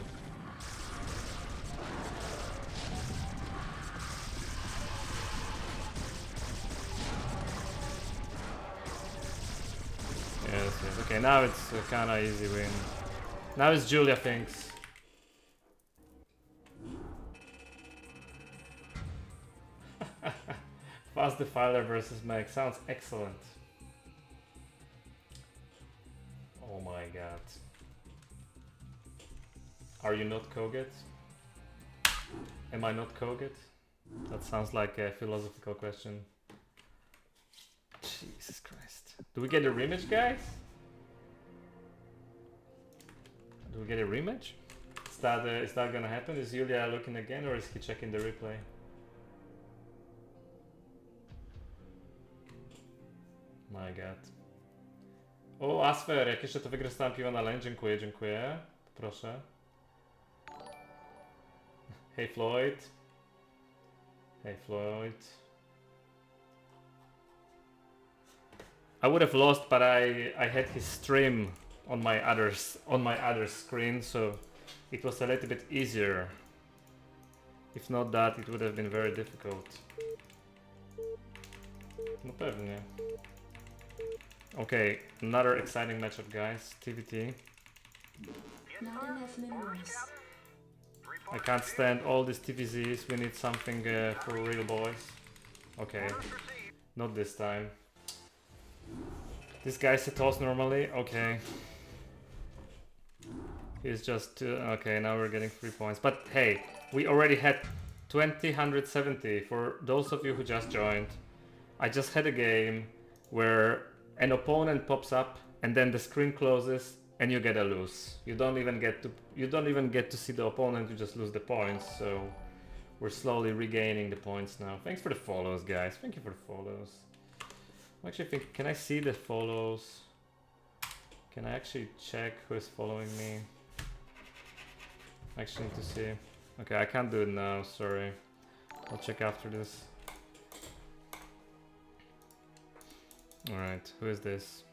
Yes, yes. Okay, now it's a kinda easy win. Now it's Julia thinks. Fast Defiler versus Mech sounds excellent. Oh my god. Are you not Koget? Am I not Koget? That sounds like a philosophical question. Jesus Christ. Do we get a rematch, guys? Do we get a rematch? Is that, uh, is that gonna happen? Is Yulia looking again or is he checking the replay? My god. O, Asfer, jak jeszcze to wygra stałem piwa na lane, dziękuję, dziękuję. Proszę. Hey Floyd. Hey Floyd. I would have lost, but I I had his stream on my others on my other screen, so it was a little bit easier. If not that, it would have been very difficult. No pewnie. Okay, another exciting matchup, guys. TVT. Yes, Not sir. enough Orders, minerals. Captain. I can't stand all these TVZs. We need something uh, for real boys. Okay, duty. Orders received. not this time. This guy's a toss normally. Okay. He's just two. Okay, now we're getting three points. But hey, we already had 2070 for those of you who just joined. I just had a game where an opponent pops up and then the screen closes and you get a lose. You don't even get to you don't even get to see the opponent, you just lose the points. So we're slowly regaining the points now. Thanks for the follows, guys. Thank you for the follows. I'm actually think can I see the follows? Can I actually check who is following me? I actually need to see. Okay, I can't do it now, sorry. I'll check after this. Alright, who is this?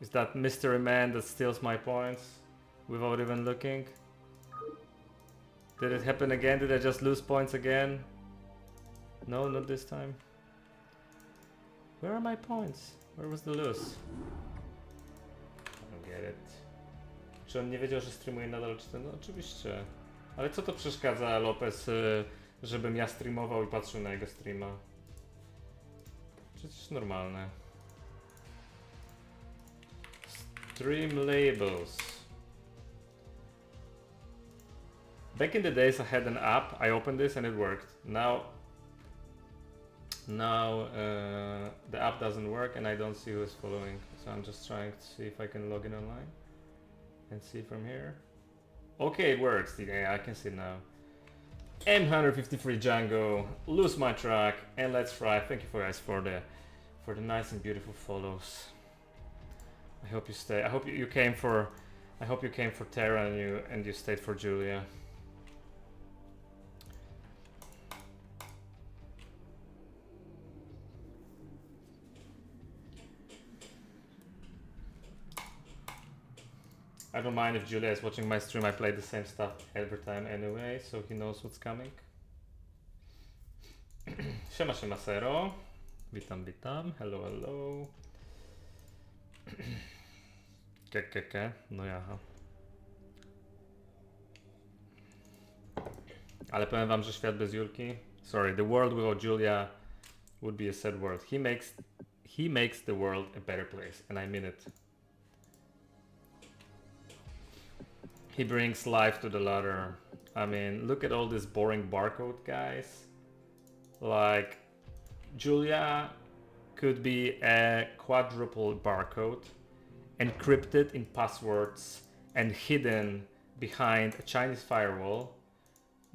Is that mystery man that steals my points without even looking? Did it happen again? Did I just lose points again? No, not this time. Where are my points? Where was the lose? I don't get it. Czy on nie wiedział, że streamuje nadal czy ten? No oczywiście. Ale co to przeszkadza Lopez, żebym ja streamował i patrzył na jego streama? Przecież normalne. Stream labels. Back in the days I had an app, I opened this and it worked. Now now uh, the app doesn't work and I don't see who's following. So I'm just trying to see if I can log in online and see from here. Okay, it works. Yeah, I can see now. M153 Django, lose my track, and let's try. Thank you guys for the for the nice and beautiful follows. I hope you stay. I hope you, came for. I hope you came for Terran and you and you stayed for Julia. I don't mind if Julia is watching my stream. I play the same stuff every time anyway, so he knows what's coming. siema, siema, Sero. Witam, witam. Hello, hello. Ke. No jaha. Ale powiem wam, że świat bez Julki... Sorry, the world without Julia would be a sad world. He makes... He makes the world a better place, and I mean it. He brings life to the ladder. I mean, look at all this boring barcode, guys. Like, Julia could be a quadruple barcode, encrypted in passwords and hidden behind a Chinese firewall.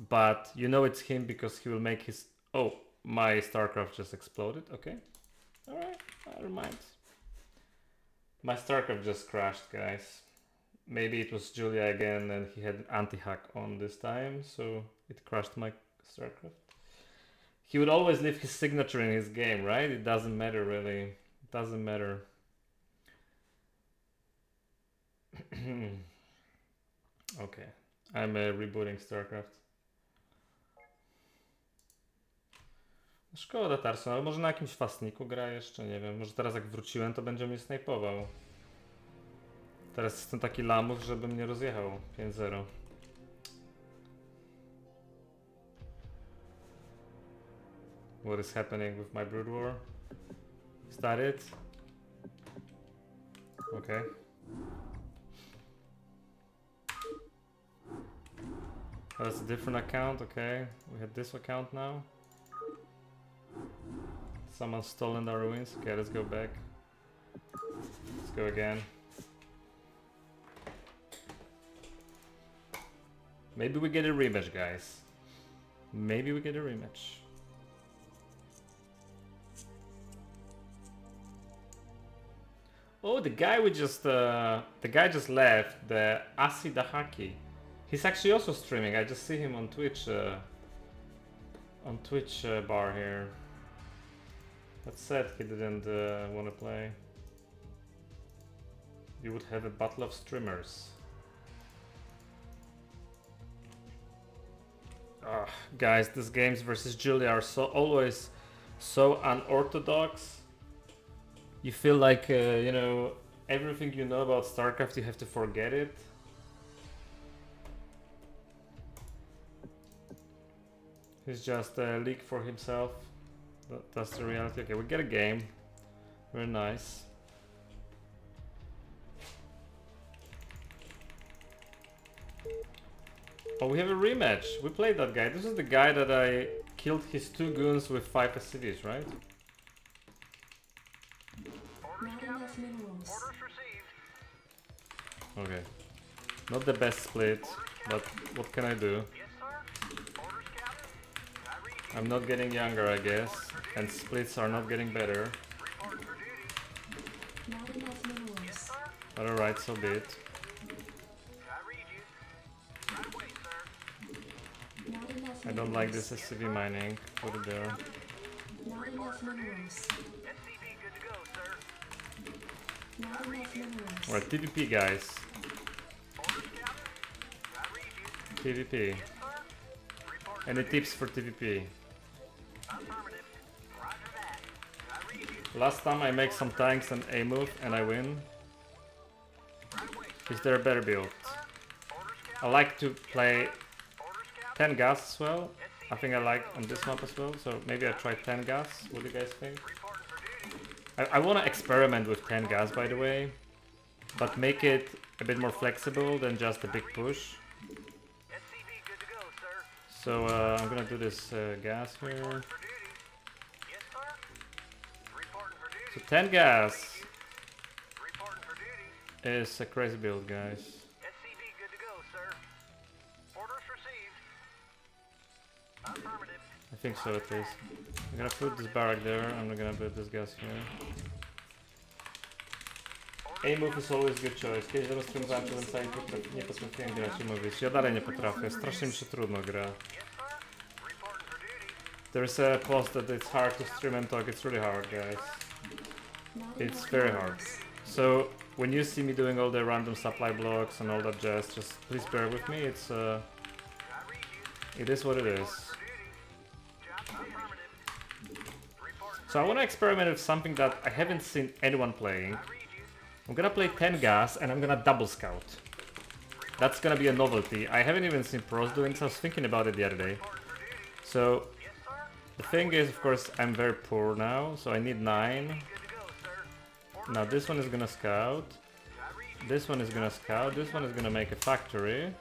But you know it's him because he will make his. Oh, my StarCraft just exploded. Okay. Alright, never mind. My StarCraft just crashed, guys. maybe it was Julia again and he had anti-hack on this time, so it crashed my StarCraft. He would always leave his signature in his game, right? It doesn't matter really. It doesn't matter. okay, I'm uh, rebooting StarCraft. Szkoda Tarson, ale może na jakimś fastniku gra jeszcze, nie wiem. Może teraz jak wróciłem, to będzie mnie snajpował. Teraz jestem taki lamus, żeby mnie rozjechał 5-0. What is happening with my brood war? Is that it? Okay. Oh, That's a different account, okay. We have this account now. Someone stolen our ruins. Okay, let's go back. Let's go again. Maybe we get a rematch, guys. Maybe we get a rematch. Oh, the guy we just uh, the guy just left, the Asi Dahaki. He's actually also streaming. I just see him on Twitch. Uh, on Twitch uh, bar here. That's sad. He didn't uh, want to play. You would have a battle of streamers. Ugh, guys, these games versus Julia are so always so unorthodox. You feel like uh, you know everything you know about StarCraft. You have to forget it. He's just a leak for himself. That's the reality. Okay, we get a game. Very nice. Oh, we have a rematch. We played that guy. This is the guy that I killed his two goons with five SCVs, right? Not enough minerals. Okay. Not the best split, but what can I do? Yes, sir. Orders, Captain. I read you. I'm not getting younger, I guess, and splits are not getting better. Report for duty. Not enough minerals. But alright, so be it. I read you. Right away, sir. Not enough I don't like this SCV mining. Put it there. Alright, PvP guys. Sir. Report for Any tips for. I read you. Last time I make some tanks and A move and I win. Is there a better build? I like to play 10 gas as well. I think I like on this map as well, so maybe I try 10 gas. What do you guys think? Reporting for duty. I, I want to experiment with 10 gas by the way, but make it a bit more flexible than just a big push. SCV good to go, sir. So uh, I'm gonna do this uh, gas here. Reporting for duty. Yes, sir. Reporting for So 10 gas is a crazy build, guys. Think so at least. I'm gonna put this barrack there, I'm gonna put this gas here. A move is always good choice. Kiedyś demonstrowałem przed site, nie potrafiłem grać i mówić. Ja dalej nie potrafię, strasznie mi się trudno gra. There's a post that it's hard to stream and talk, it's really hard guys. It's very hard. So when you see me doing all the random supply blocks and all that jazz, just please bear with me. It's uh, I it is what it is. So I want to experiment with something that I haven't seen anyone playing. I'm gonna play 10 gas and I'm gonna double scout. That's gonna be a novelty. I haven't even seen pros doing this. I was thinking about it the other day. So the thing is, of course, I'm very poor now, so I need nine. Good to go, sir. Orders Now this one is gonna scout. This one is gonna scout. This one is gonna make a factory.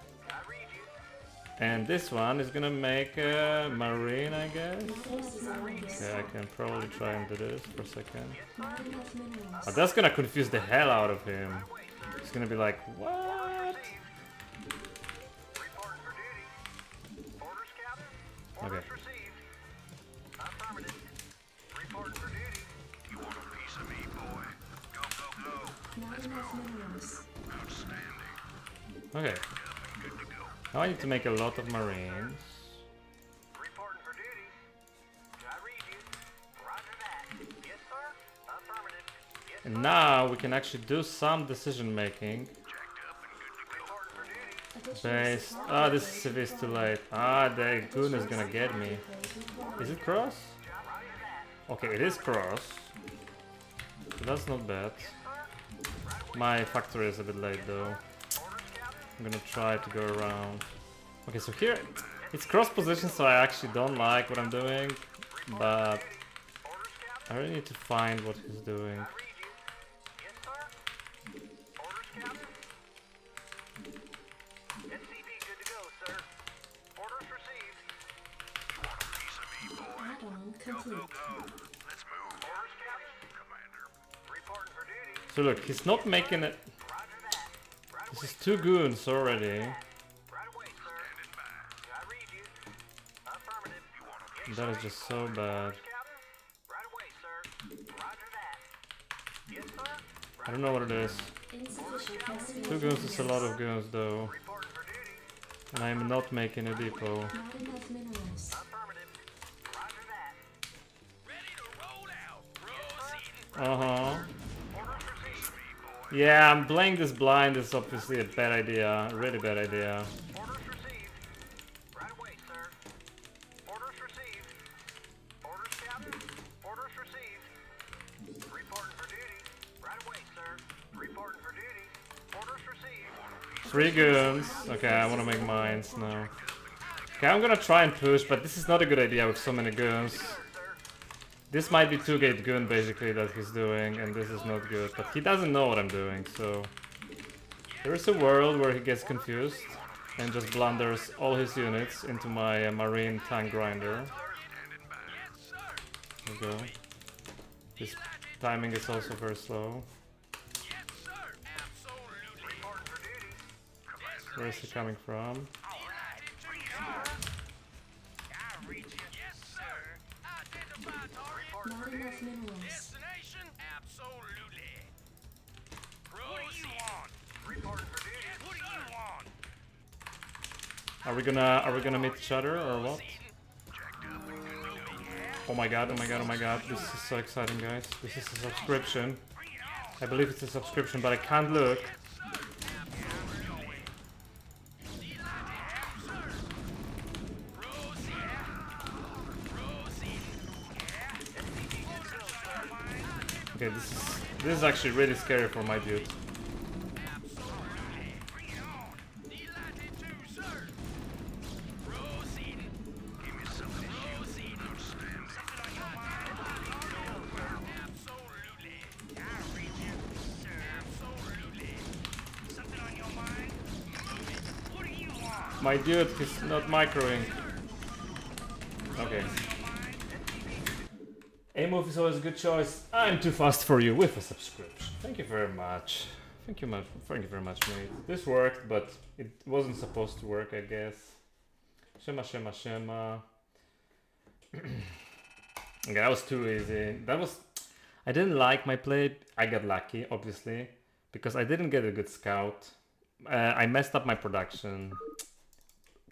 And this one is gonna make a marine, I guess. Yeah, I can probably try and do this for a second. But that's gonna confuse the hell out of him. He's gonna be like, what? Okay. Okay. Now I need to make a lot of marines. Reporting for duty. I read you? Roger that. Yes, sir. Affirmative. Yes, And now we can actually do some decision making. reporting for duty. Additional Based. Ah, this is too late. Ah, the goon is gonna get me. Is it cross? Okay, it is cross. So that's not bad. My factory is a bit late though. I'm gonna try to go around. Okay, so here it's cross position, so I actually don't like what I'm doing, but I really need to find what he's doing. So look, he's not making it. This is two goons already. I That is just so bad. I don't know what it is. Two goons is a lot of goons though, and I'm not making a depot. Not Yeah, I'm playing this blind is obviously a bad idea, a really bad idea. Orders received. Right away, sir. Orders received. Orders, received. Reporting for duty. Right away, sir. Reporting for duty. Orders received. Three goons. Okay, I want to make mines now. Okay, I'm gonna try and push, but this is not a good idea with so many goons. This might be two gate goon basically that he's doing, and this is not good. But he doesn't know what I'm doing, so there is a world where he gets confused and just blunders all his units into my uh, marine tank grinder. There we go. This timing is also very slow. Where is he coming from? Destination? Absolutely. Are we gonna are we gonna meet each other or what? Oh my god, oh my god, oh my god. This is so exciting guys. This is a subscription. I believe it's a subscription, but I can't look. Okay, this is this is actually really scary for my dude. My dude, he's not microing. Okay. A-move is always a good choice. I'm too fast for you with a subscription. Thank you very much. Thank you much. Thank you very much, mate. This worked, but it wasn't supposed to work, I guess. Shema, shema, shema. okay, that was too easy. That was. I didn't like my play. I got lucky, obviously, because I didn't get a good scout. Uh, I messed up my production.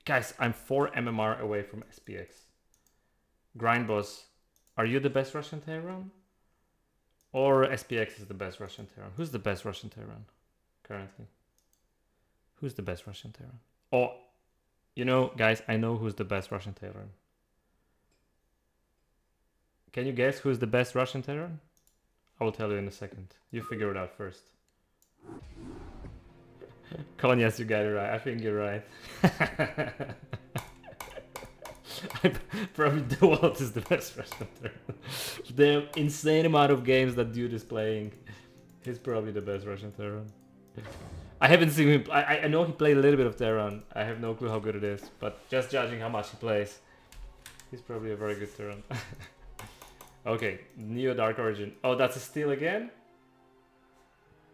Guys, I'm 4 MMR away from SPX. Grind boss, are you the best Russian Terran? Or SPX is the best Russian Terran? Who's the best Russian Terran currently? Who's the best Russian Terran? Oh, you know, guys, I know who's the best Russian Terran. Can you guess who's the best Russian Terran? I will tell you in a second. You figure it out first. Colin, yes, you got it right. I think you're right. I probably Dewalt is the best Russian Terran. the insane amount of games that dude is playing, he's probably the best Russian Terran. I haven't seen him. I, I- I know he played a little bit of Terran. I have no clue how good it is, but just judging how much he plays, he's probably a very good Terran. okay, Neo Dark Origin. Oh, that's a steal again.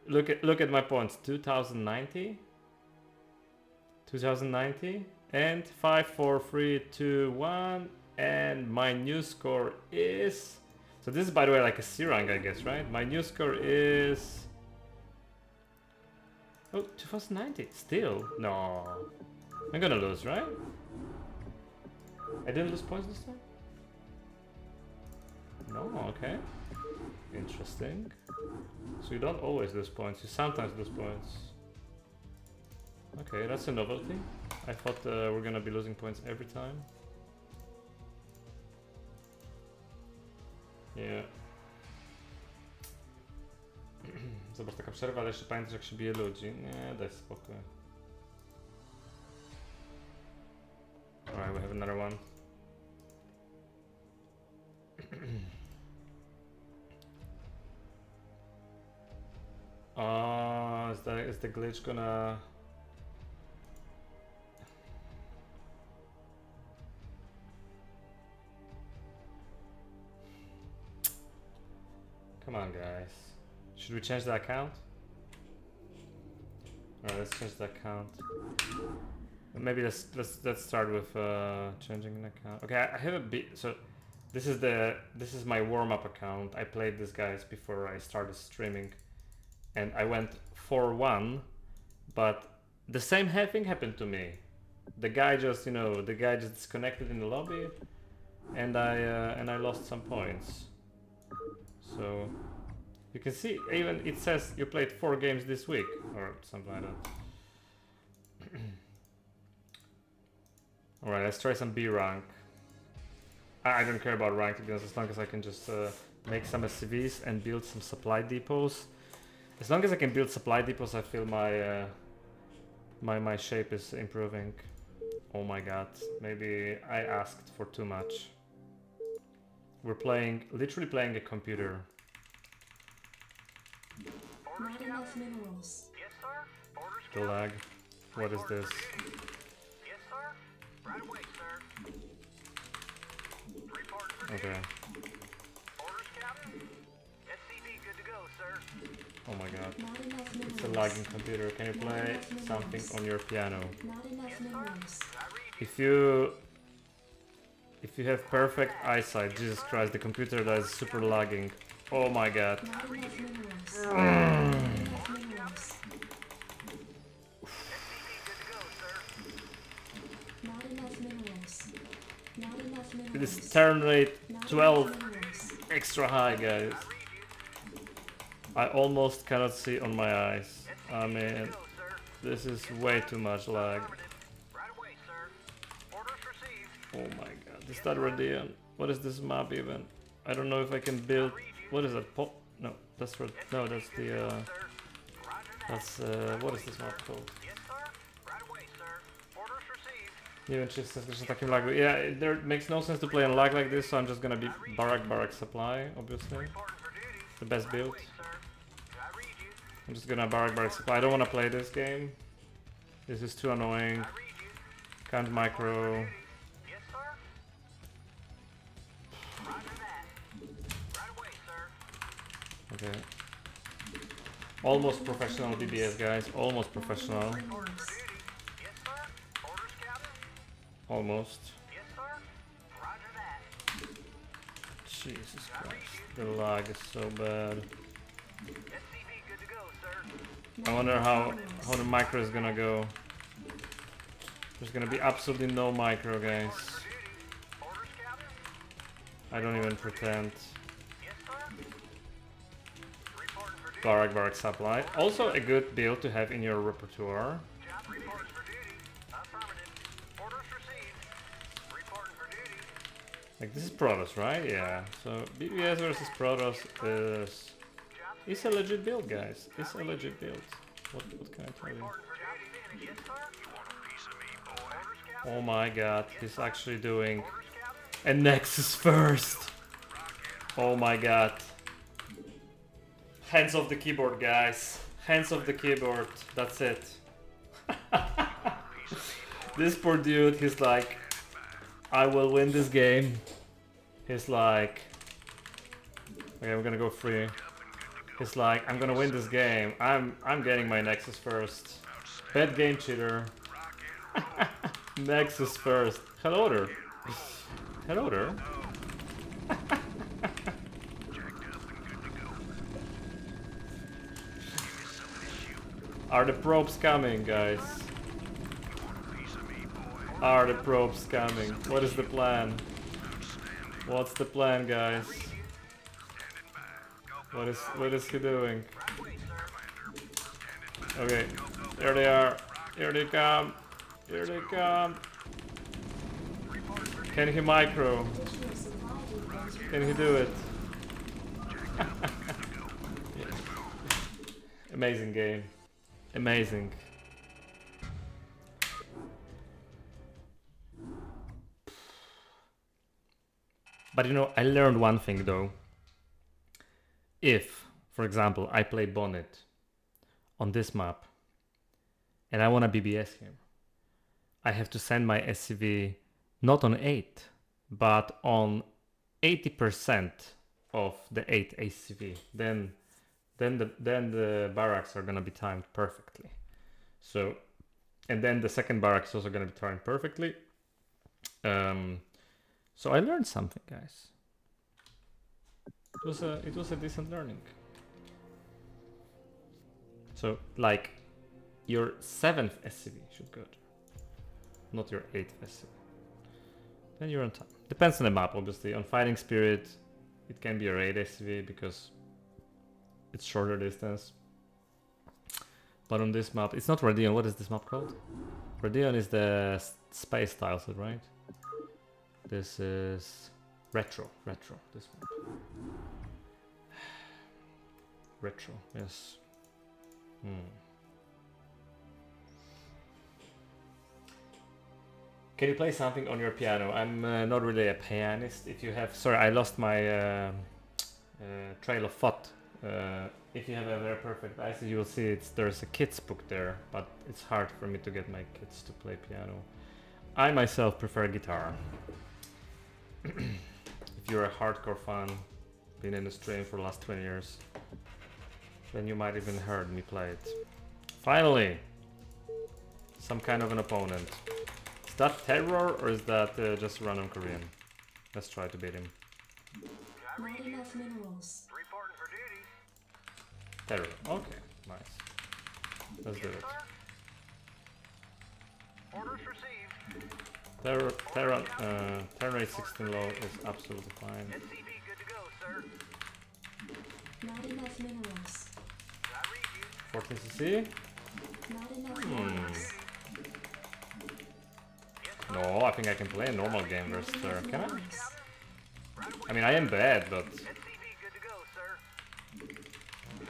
Look at look at my points. 2090. 2090 and 5 4 3 2 1 and my new score is so this is by the way like a C rank I guess right my new score is Oh, 2090. Still? No. I'm gonna lose, right? I didn't lose points this time? No, okay. Interesting. So you don't always lose points, you sometimes lose points. Okay, that's a novelty. I thought uh, we're gonna be losing points every time. Yeah. Zobacz, taka przerwa, ale jeszcze pamiętasz jak się bije ludzi. Nie, daj spokój. Alright, we have another one. Oh, is the is the glitch gonna? Come on, guys. Should we change the account? Alright, let's change the account. Maybe let's let's let's start with uh, changing an account. Okay, I have a bit. So this is the this is my warm up account. I played this guys before I started streaming, and I went four one, but the same thing happened to me. The guy just you know the guy just disconnected in the lobby, and I uh, and I lost some points. So you can see even it says you played four games this week or something like that. Alright, let's try some B rank. I, don't care about rank to be honest, as long as I can just uh, make some SCVs and build some supply depots. As long as I can build supply depots, I feel my uh, my my shape is improving. Oh my god, maybe I asked for too much. We're playing, literally playing a computer. Not enough minerals. Yes, sir. Orders, The lag. What is this? Yes, sir. Right away, sir. Reporting for duty. Okay. Orders, Captain. SCV good to go, sir. Oh my god. Not enough minerals. It's a lagging computer. Can you play something on your piano? Not enough minerals. I read you. If you if you have perfect eyesight, Jesus Christ, the computer that is super lagging. Oh my god. Not enough minerals. Mm. Not enough minerals. SCV good to go, sir. Not enough minerals. Not enough minerals. This turn rate 12 extra high, guys. I almost cannot see on my eyes. I mean, this is way too much lag. Affirmative. Right away, sir. Orders received. Oh my god, is that Radeon? What is this map even? I don't know if I can build. What is that? Pop? No, that's Rad. No, that's the. Uh, that's uh, what is this map called? Nie wiem, czy jest sens takim lagu. Yeah, it- makes no sense to play on lag like this, so I'm just gonna be Barrack Barrack Supply, obviously. The best build. I'm just gonna Barrack Barrack Supply. I don't wanna play this game. This is too annoying. Can't micro. Okay. Almost professional BBS, guys. Almost professional. Almost. Jesus Christ. The lag is so bad. I wonder how how the micro is gonna go. There's gonna be absolutely no micro, guys. I don't even pretend. Barrack Barrack Supply. Also a good build to have in your repertoire. Like this is Protoss, right? Yeah. So BBS versus Protoss is it's a legit build, guys. It's a legit build. What what can I tell you? Oh my god, he's actually doing a Nexus first. Oh my god. Hands off the keyboard, guys. Hands off the keyboard. That's it. this poor dude, he's like, I will win this game. He's like, okay, we're gonna go free. He's like, I'm gonna win this game. I'm I'm getting my Nexus first. Bad game cheater. Nexus first. Hello there. Hello there. Are the probes coming, guys? Are the probes coming? What is the plan? What's the plan, guys? What is what is he doing? Okay, there they are. Here they come. Here they come. Can he micro? Can he do it? Amazing game. Amazing. But you know, I learned one thing though. If, for example, I play Bonnet on this map and I want to BBS him, I have to send my SCV not on 8, but on 80% of the 8 SCV. Then then the then the barracks are gonna be timed perfectly. So and then the second barrack is also gonna be timed perfectly. Um, so I learned something, guys. It was a it was a decent learning. So like your seventh SCV should go there, not your eighth SCV. Then you're on time. Depends on the map, obviously. On Fighting Spirit, it can be a raid SCV because it's shorter distance. But on this map, it's not Radeon. What is this map called? Radeon is the space tiles, right? This is retro. Retro. This one. Retro. Yes. Hmm. Can you play something on your piano? I'm uh, not really a pianist. If you have, sorry, I lost my uh, uh, trail of thought. Uh, if you have a very perfect eyes, you will see it's there's a kids book there, but it's hard for me to get my kids to play piano. I myself prefer guitar. if you're a hardcore fan, been in the stream for the last 20 years, then you might even heard me play it. Finally, some kind of an opponent. Is that Terran or is that uh, just random Korean? Let's try to beat him. Not enough minerals. Reporting for duty. Terran. Okay, nice. Let's do it. Orders received. Terror, terror, uh, terror rate 16 low is absolutely fine. SCV good to go, sir. Not enough minerals. 14 CC? Not enough Hmm. No, I think I can play a normal game versus Not her. Can I? I mean, I am bad, but SCV good to go, sir.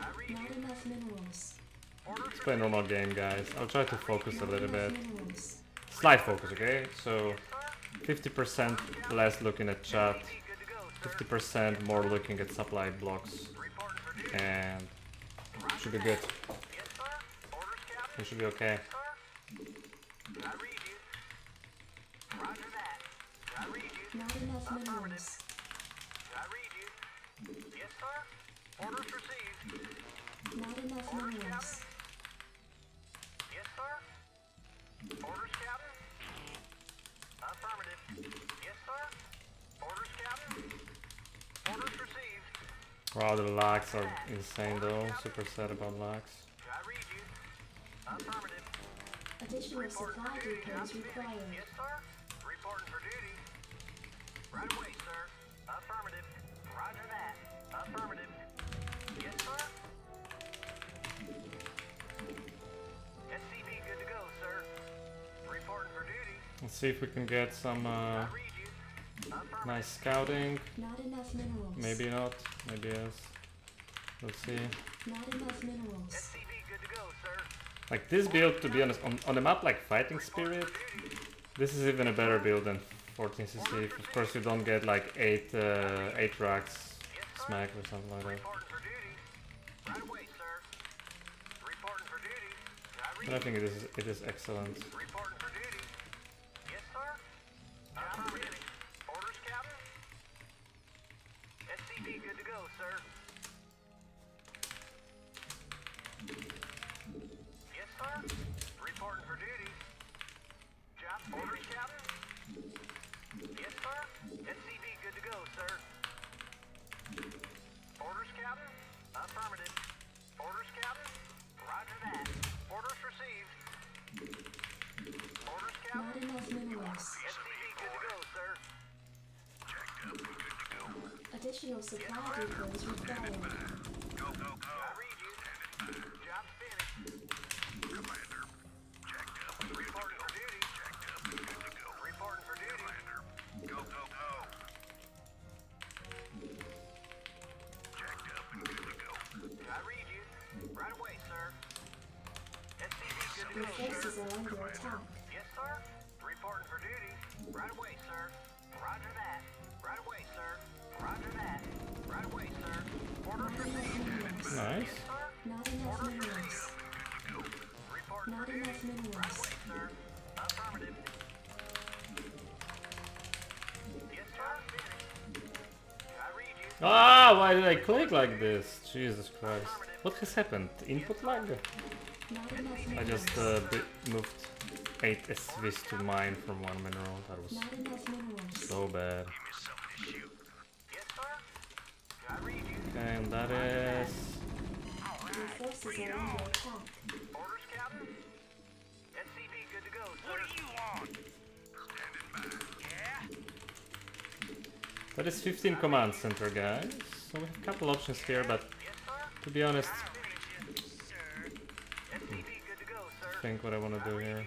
I read Not enough minerals. Let's play a normal game, guys. I'll try to focus a little bit. minerals. Slight focus, okay? So 50% less looking at chat, good to go, sir. 50% more looking at supply blocks, Reporting for and should be good. Yes, sir. Orders, Captain. It should be okay. Sir. I read you. Roger that. I read you. Not enough minerals. I read you. Yes, sir. Orders received. Not enough minerals. Yes, sir. Orders, Captain. Affirmative. Yes, sir. Orders, Captain. Orders received. Wow, the lags are insane though. Super sad about lags. I read you. Affirmative. Additional supply depots required. Yes, sir. Reporting for duty. Right away, see if we can get some uh, I read you. Affirmative. nice scouting. Not enough minerals. Maybe not. Maybe yes. Let's see. Not enough minerals. Good to go, sir. Like this build, to be honest, on, on a map like Fighting Spirit, this is even a better build than 14cc. Of course, you don't get like eight uh, eight racks smack or something like that. Reporting for duty. Right away, sir. Reporting for duty. I But I think it is it is excellent. Minerals. SCV good to go. Additional supply depots required. Go, go, go. I read you. Job's finished. Commander. Jacked up. Reporting for duty. Jacked up good to go. Reporting for duty. Commander. Go, go, go. Jacked up and good to go. I read you. Right away, sir. SCV good to go, sir. forces are under attack. Nice. Not enough minerals. Not enough minerals. Right away, sir. Affirmative. Yes, sir. I read you. Ah, why did I click like this? Jesus Christ. What has happened? Input lag? I just uh, moved 8 SCVs to mine from one mineral. That was Not enough minerals. so bad. Give me something to shoot. Yes, sir. I read you. Okay, and that is... Your forces are under attack. Orders, Captain. SCV good to go, What sir. do you want? Standing by. Yeah? That is 15 command center, guys. So we have a couple options here, but to be honest, Finish it, sir. SCV good to go, sir. I think what I want to do here.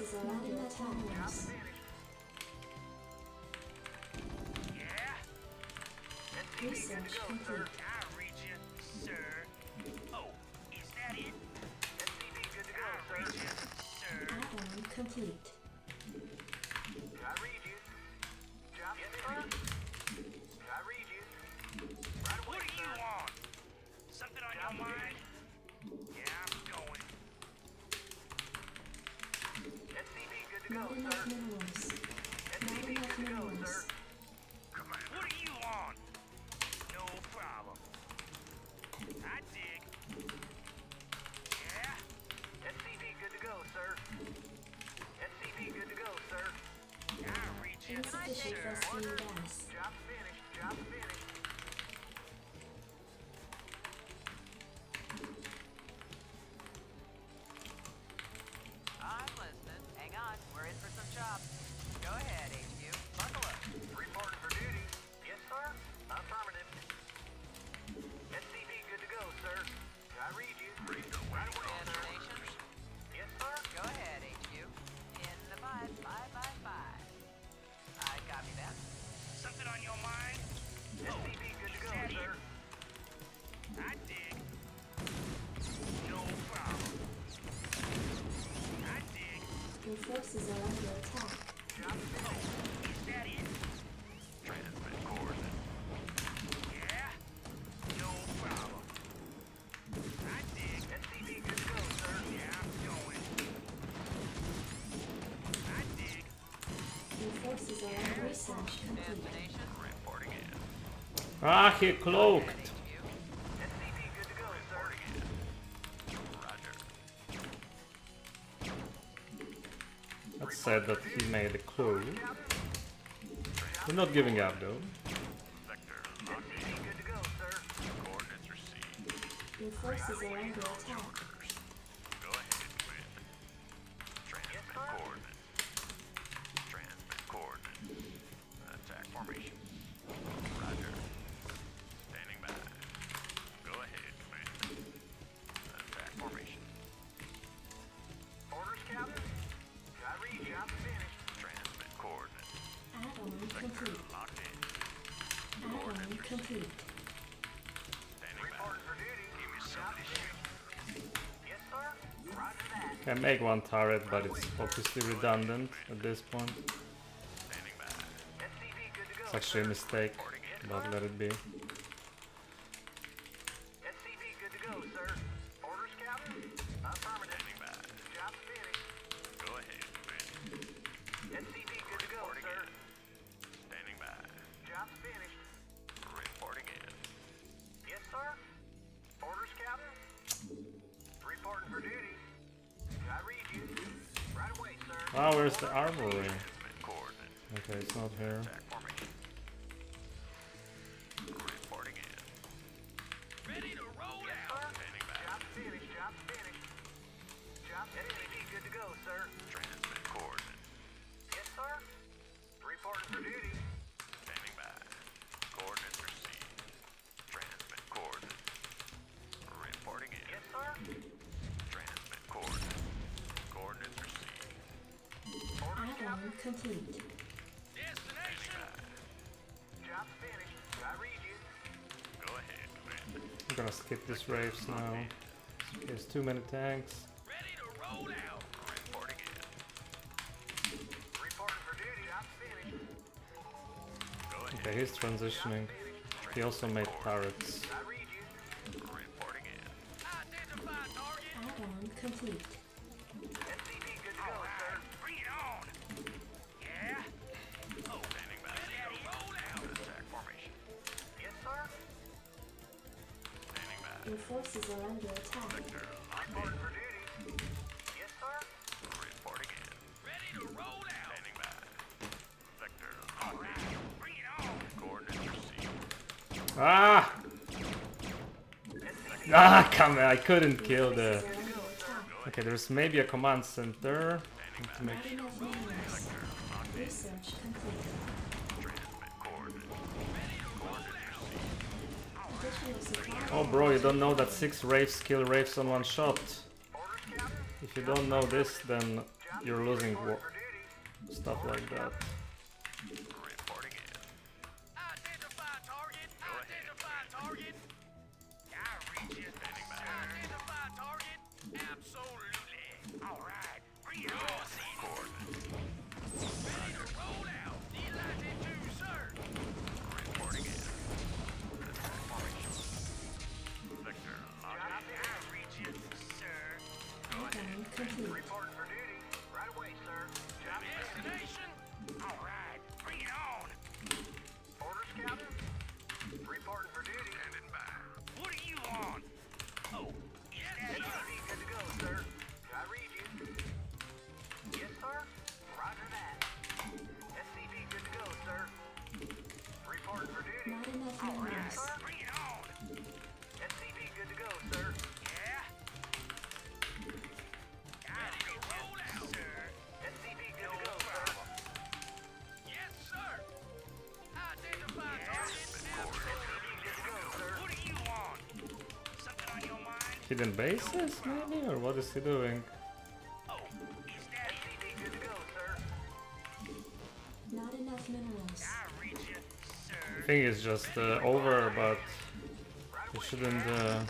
finished. Yeah? Research complete. Oh, is that it? Complete. Sir. Ah, he cloaked! That's sad that he made a clue. We're not giving up though. Your forces are under attack. Can make one turret, but it's obviously redundant at this point. It's actually a mistake, but let it be. Platform complete. Destination! Job finished. I read you. Go ahead, I'm gonna skip this raves now. There's too many tanks. Ready to roll out. Reporting for duty. I'm finished. Go ahead. Okay, he's transitioning. He also made turrets. couldn't kill the... Okay, there's maybe a command center. Oh bro, you don't know that 6 Wraiths kill Wraiths on one shot. If you don't know this, then you're losing stuff like that. hidden bases, maybe? Or what is he doing? Not enough minerals. I think it's just uh, over, but we shouldn't... Uh,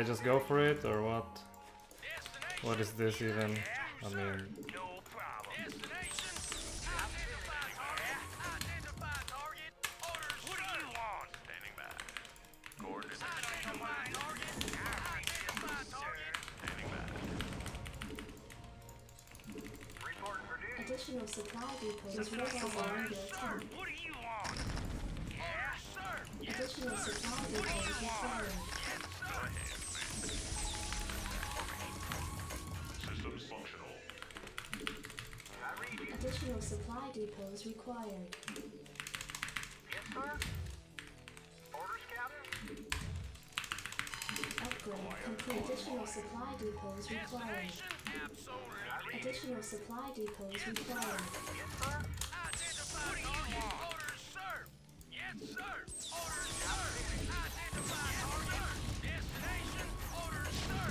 I just go for it or what? What is this even? I mean... depots required. Yes, sir. Orders, Captain? Upgrade complete. Additional supply depots required. Absolutely. Additional supply depots required. Yes, sir. Identify target. Orders, sir. Yes, sir. Orders, sir. Identify target. Destination. Orders, sir.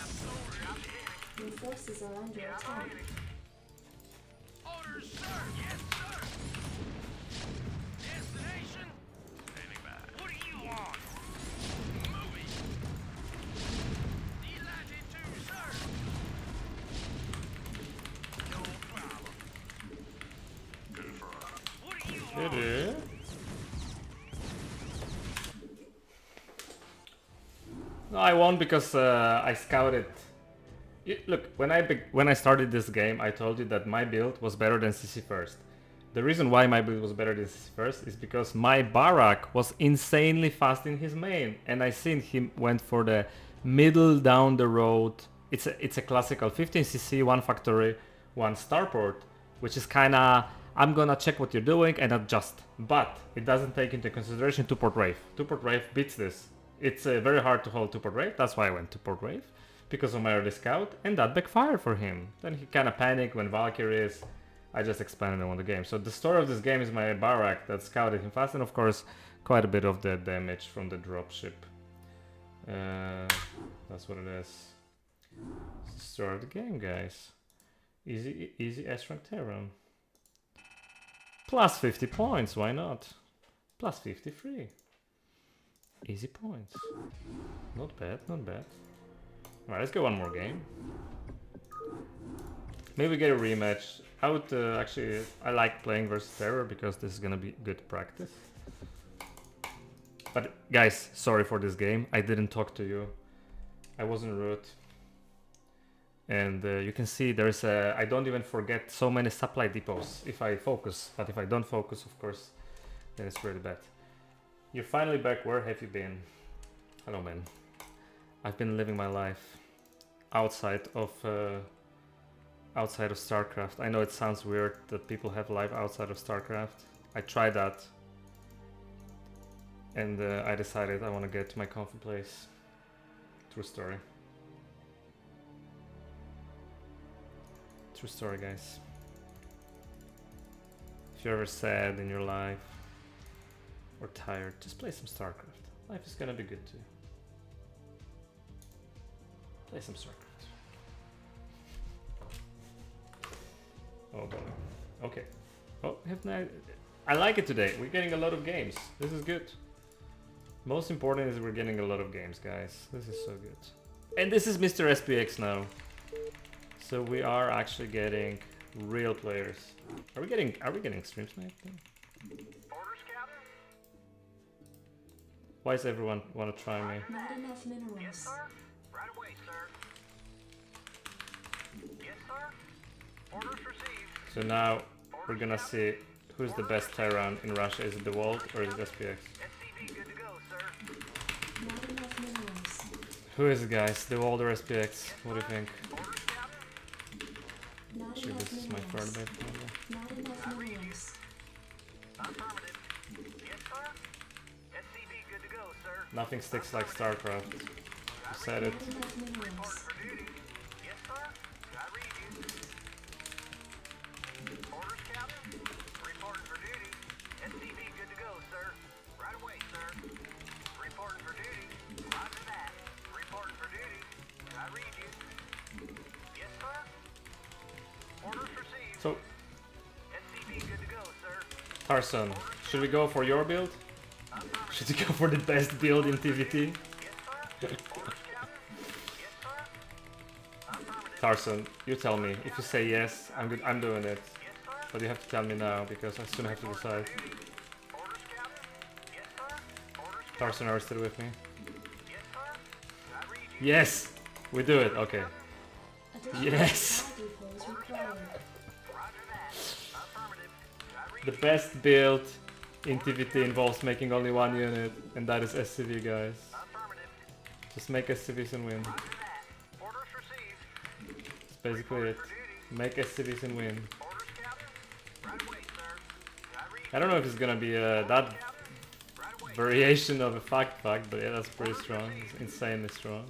Absolutely. Your forces are under attack. No, I won because uh, I scouted. Look, when I when I started this game, I told you that my build was better than CC first. The reason why my build was better than CC first is because my Barrack was insanely fast in his main, and I seen him went for the middle down the road. It's a, it's a classical 15 CC, one factory, one starport, which is kind of I'm gonna check what you're doing and adjust. But it doesn't take into consideration two port wave. Two port wave beats this. It's uh, very hard to hold two port wave. That's why I went two port wave because of my early scout, and that backfired for him. Then he kind of panicked when Valkyries. I just expanded on the game. So the story of this game is my Barrack that scouted him fast, and of course, quite a bit of the damage from the dropship. Uh, that's what it is. Story of the game, guys. Easy, easy rank Terran. Plus 50 points, why not? Plus 53. Easy points. Not bad, not bad. Alright, let's go one more game. Maybe get a rematch. I would uh, actually, I like playing versus Terror because this is gonna be good practice. But guys, sorry for this game. I didn't talk to you. I wasn't rude. And uh, you can see there's a, I don't even forget so many supply depots if I focus. But if I don't focus, of course, then it's really bad. You're finally back. Where have you been? Hello, man. I've been living my life outside of uh, outside of StarCraft. I know it sounds weird that people have life outside of StarCraft. I tried that, and uh, I decided I want to get to my comfy place. True story. True story, guys. If you're ever sad in your life or tired, just play some StarCraft. Life is gonna be good too. Play some StarCraft. Oh boy. Okay. Oh, have I, I like it today. We're getting a lot of games. This is good. Most important is we're getting a lot of games, guys. This is so good. And this is Mr. SPX now. So we are actually getting real players. Are we getting are we getting stream snipe? thing? Why does everyone want to try me? Not enough Yes, minerals. So now we're gonna see who's the best Terran in Russia. Is it the World or is it SPX? Who is it, guys? The World or SPX? What do you think? This is my third. Nothing sticks like StarCraft. You said it. Tarson, should we go for your build? Should we go for the best build in TVT? Yes, sir. Orders, Captain? Yes, sir. Affirmative. Tarson, you tell me. If you say yes, I'm good. I'm doing it. But you have to tell me now because I soon have to decide. Orders, Captain? Yes, sir. Orders, Tarson, are you still with me? Yes, sir. I read you. Yes, we do it. Okay. Yes. The best build in TVT involves making only one unit, and that is SCV, guys. Just make SCVs and win. That's basically it. Make SCVs and win. I don't know if it's gonna be uh, that variation of a fact fact, but yeah, that's pretty strong. It's insanely strong.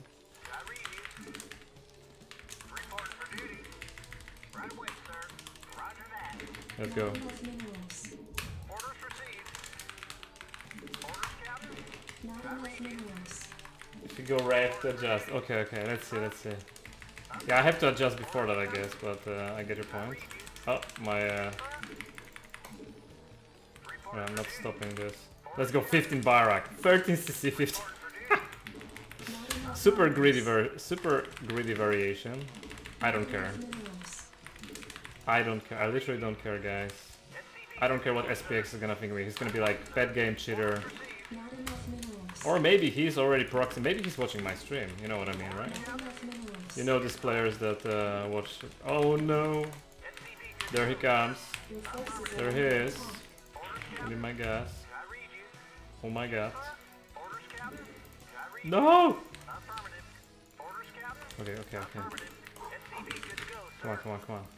Enough minerals. If you go right, adjust. Okay, okay, let's see, let's see. Yeah, I have to adjust before that, I guess, but uh, I get your point. Oh, my, uh... yeah, I'm not stopping this. Let's go 15 Barrack. 13 CC 15. Super greedy ver super greedy variation. I don't care. I don't care. I literally don't care, guys. I don't care what SPX is gonna think of me. He's gonna be like, bad game cheater. Or maybe he's already proxy. Maybe he's watching my stream. You know what I mean, right? You know these players that uh, watch. Oh no! There he comes. There he is. Give me my gas. Oh my god. No! Okay, okay, okay. Come on, come on, come on.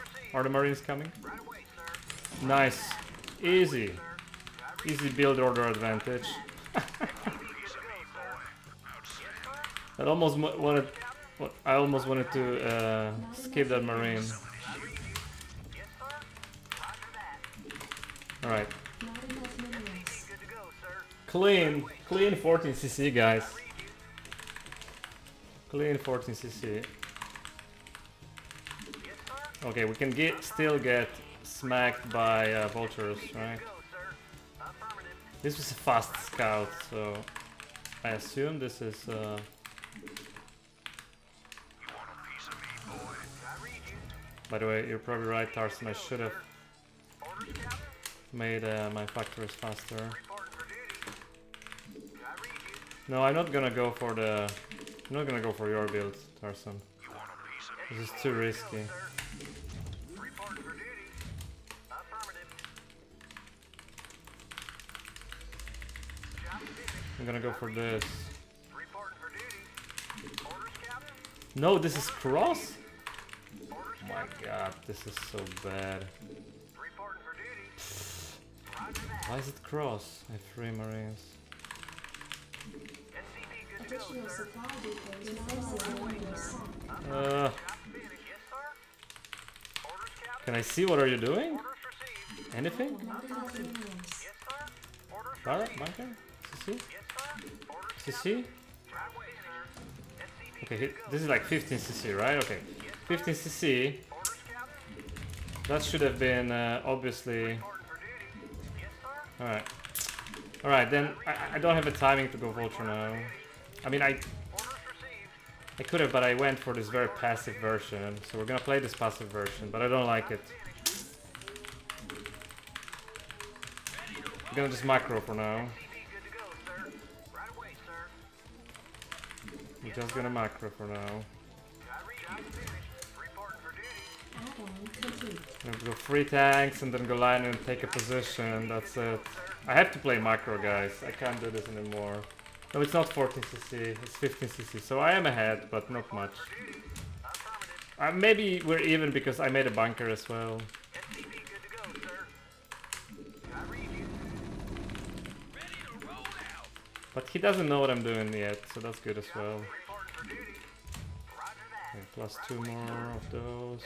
Are the marines coming? Right away. Nice. Easy. Easy build order advantage. you. Good to go, sir. Yes, sir. I almost wanted. I almost wanted to uh, skip that marine. Yes, sir. Roger that. Alright. Not enough minerals. Good to go, sir. Clean. Clean 14cc, guys. Clean 14cc. Okay, we can get still get smacked by uh, vultures, right? This was a fast scout, so I assume this is. Uh, by the way, you're probably right, Tarson. I should have made uh, my factories faster. No, I'm not gonna go for the. I'm not gonna go for your build, Tarson. This is too risky. I'm gonna go for this. Reporting for duty. Orders, Captain. No, this is cross. Oh my god, this is so bad. Reporting for duty. Roger that. Why is it cross? I have three marines. SCV good to go, Additional sir. supply depots. Your forces are under attack. Uh, Job finished. Yes, sir. Orders, Captain. can I see what are you doing? Anything? Not enough minerals. Yes, sir. Orders Bar received. bunker? CC? CC? Okay, this is like 15 CC, right? Okay, 15 CC. That should have been uh, obviously. All right, all right. Then I, I don't have a timing to go vulture now. I mean, I I could have, but I went for this very passive version. So we're gonna play this passive version, but I don't like it. I'm gonna just micro for now. I'm just gonna macro for now. Go three tanks and then go line and take a position. That's it. I have to play macro, guys. I can't do this anymore. No, it's not 14cc. It's 15cc. So I am ahead, but not much. Uh, maybe we're even because I made a bunker as well. But he doesn't know what I'm doing yet, so that's good as well. Okay, plus two more of those.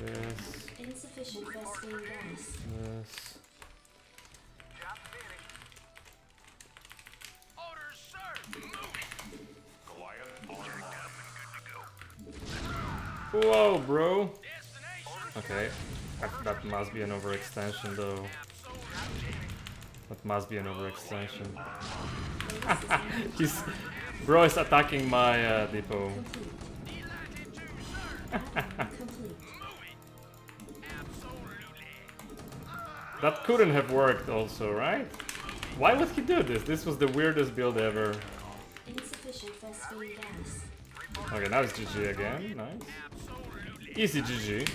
This, Insufficient Vespene gas. this. Whoa, bro. Okay, that, must be an overextension though. That must be an overextension. He's bro is attacking my uh, depot. That couldn't have worked also, right? Why would he do this? This was the weirdest build ever. Insufficient Vespene gas. Okay, now it's GG again. Nice. Easy GG.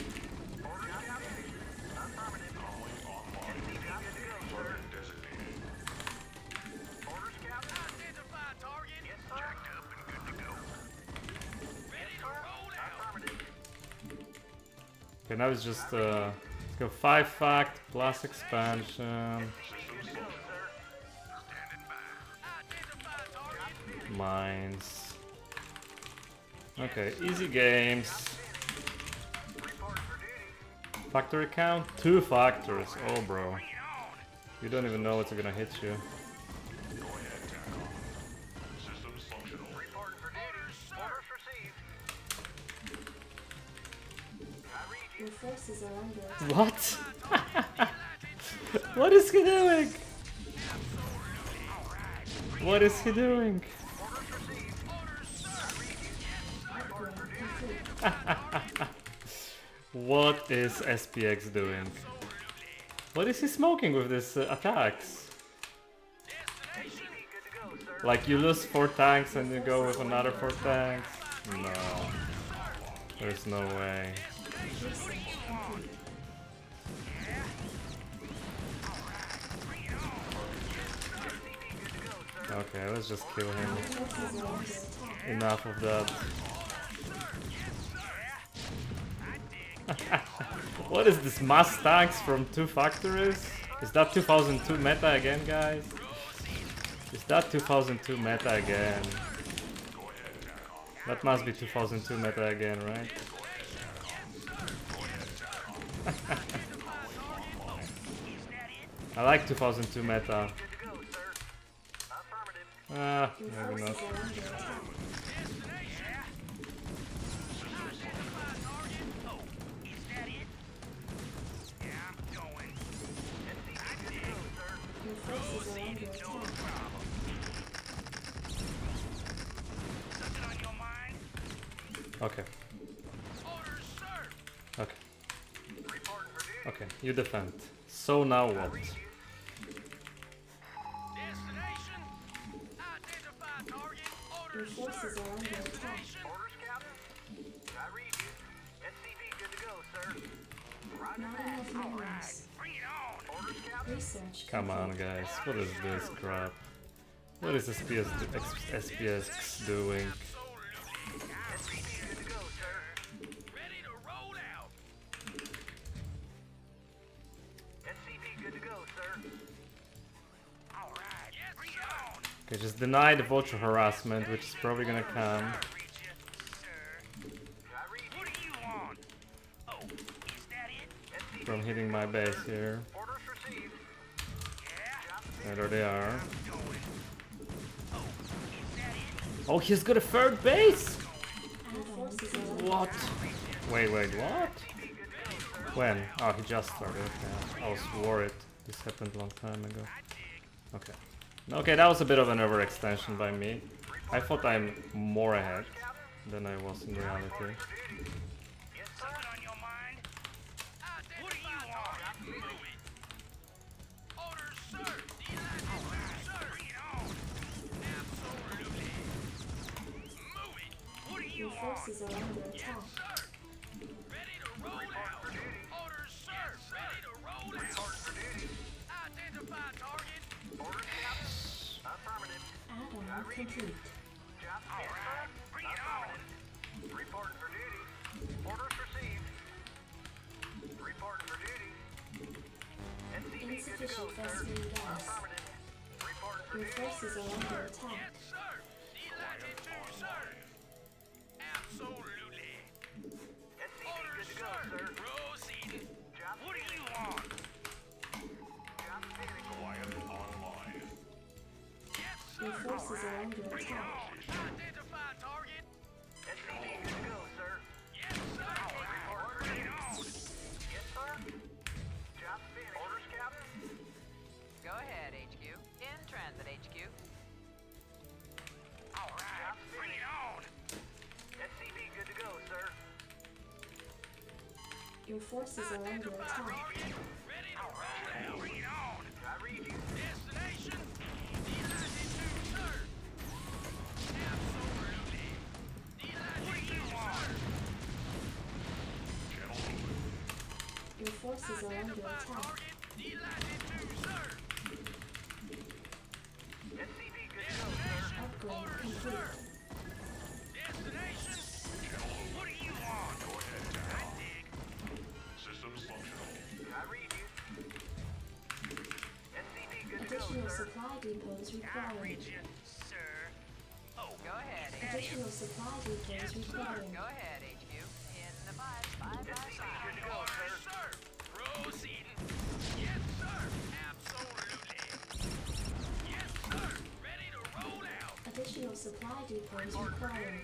Okay, now it's just uh, go five fact plus expansion, mines. Okay, easy games. Factory count? Two factors. Oh, bro. You don't even know what's gonna hit you. What? what is he doing? What is he doing? What is SPX doing? What is he smoking with these uh, attacks? Like you lose four tanks and you go with another four tanks? No. There's no way. Okay, let's just kill him. Enough of that. what is this mass tanks from two factories? Is that 2002 meta again, guys? Is that 2002 meta again? That must be 2002 meta again, right? I like 2002 meta. Ah, Your maybe not. Okay, okay, okay. You defend. So now what? What is this crap? What is SPS, SPX doing? Okay, just deny the vulture harassment, which is probably gonna come. From hitting my base here. There they are. Oh, he's got a third base! What? Wait, wait, what? When? Oh, he just started. Okay. I was worried. This happened a long time ago. Okay. Okay, that was a bit of an overextension by me. I thought I'm more ahead than I was in reality. Your want? are. Ready to roll out. Orders, sir. Ready to roll out. Identify target. Orders? Affirmative. Job. Bring it on. For duty. Orders received. For duty. Good to go, sir. Affirmative. For Your duty. forces are under attack. Sir. Is our angle attack. Identify target. Go, ahead, HQ. In transit, HQ. All right. Job Bring it on. SCV good to go, sir. Your forces are under attack. forces are under attack. Destination. What you? Go ahead, I dig. Systems functional. I read you. Good Additional supply depots required. I read you, sir. Oh, go ahead. Additional supply depots required. Go ahead. supply depots required.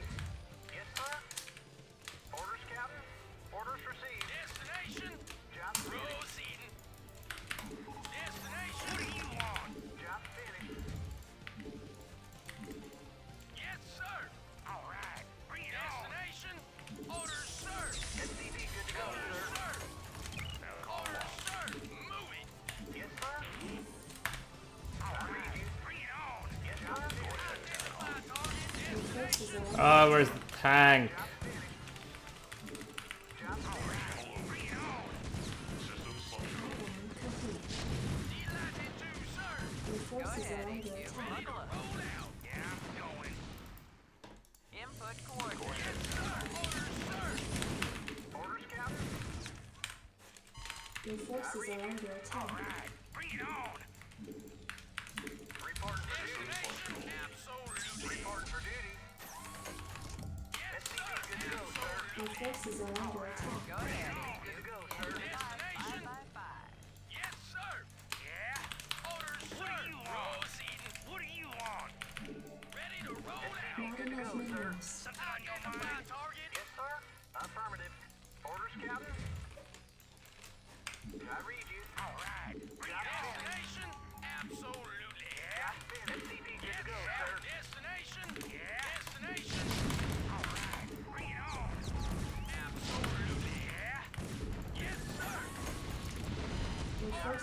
Oh, where's the tank?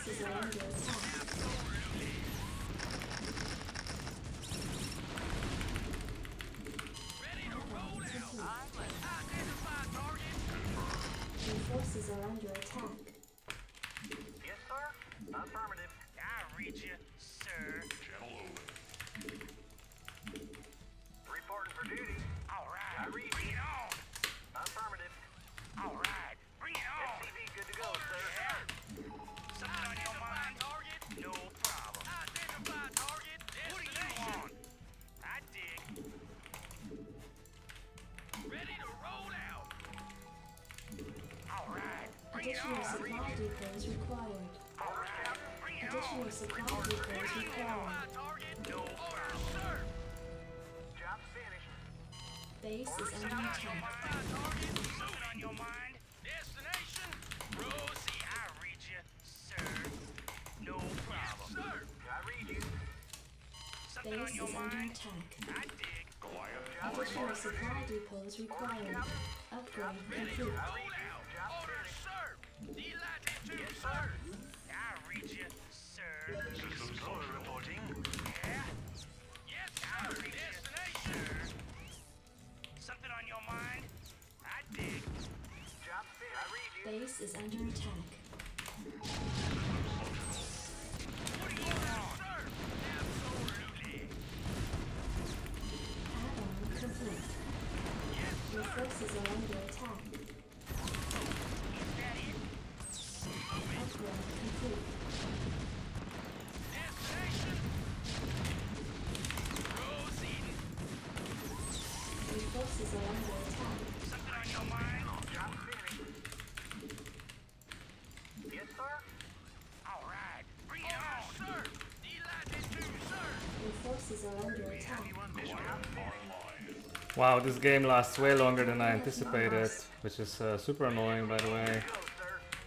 This is what I'm doing. Additional supply depots required. Additional supply depots required. Base is under attack. Base is under attack. Additional supply depots required. Upgrade complete. Wow, this game lasts way longer than I anticipated, which is uh, super annoying, by the way,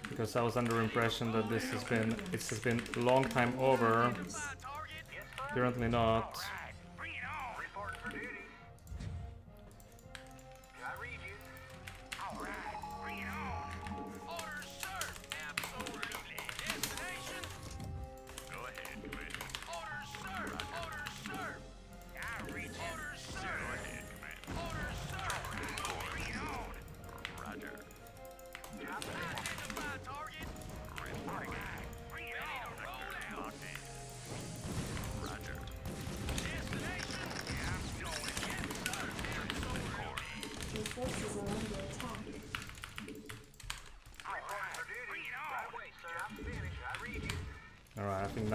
because I was under impression that this has been it has been long time over. Apparently not.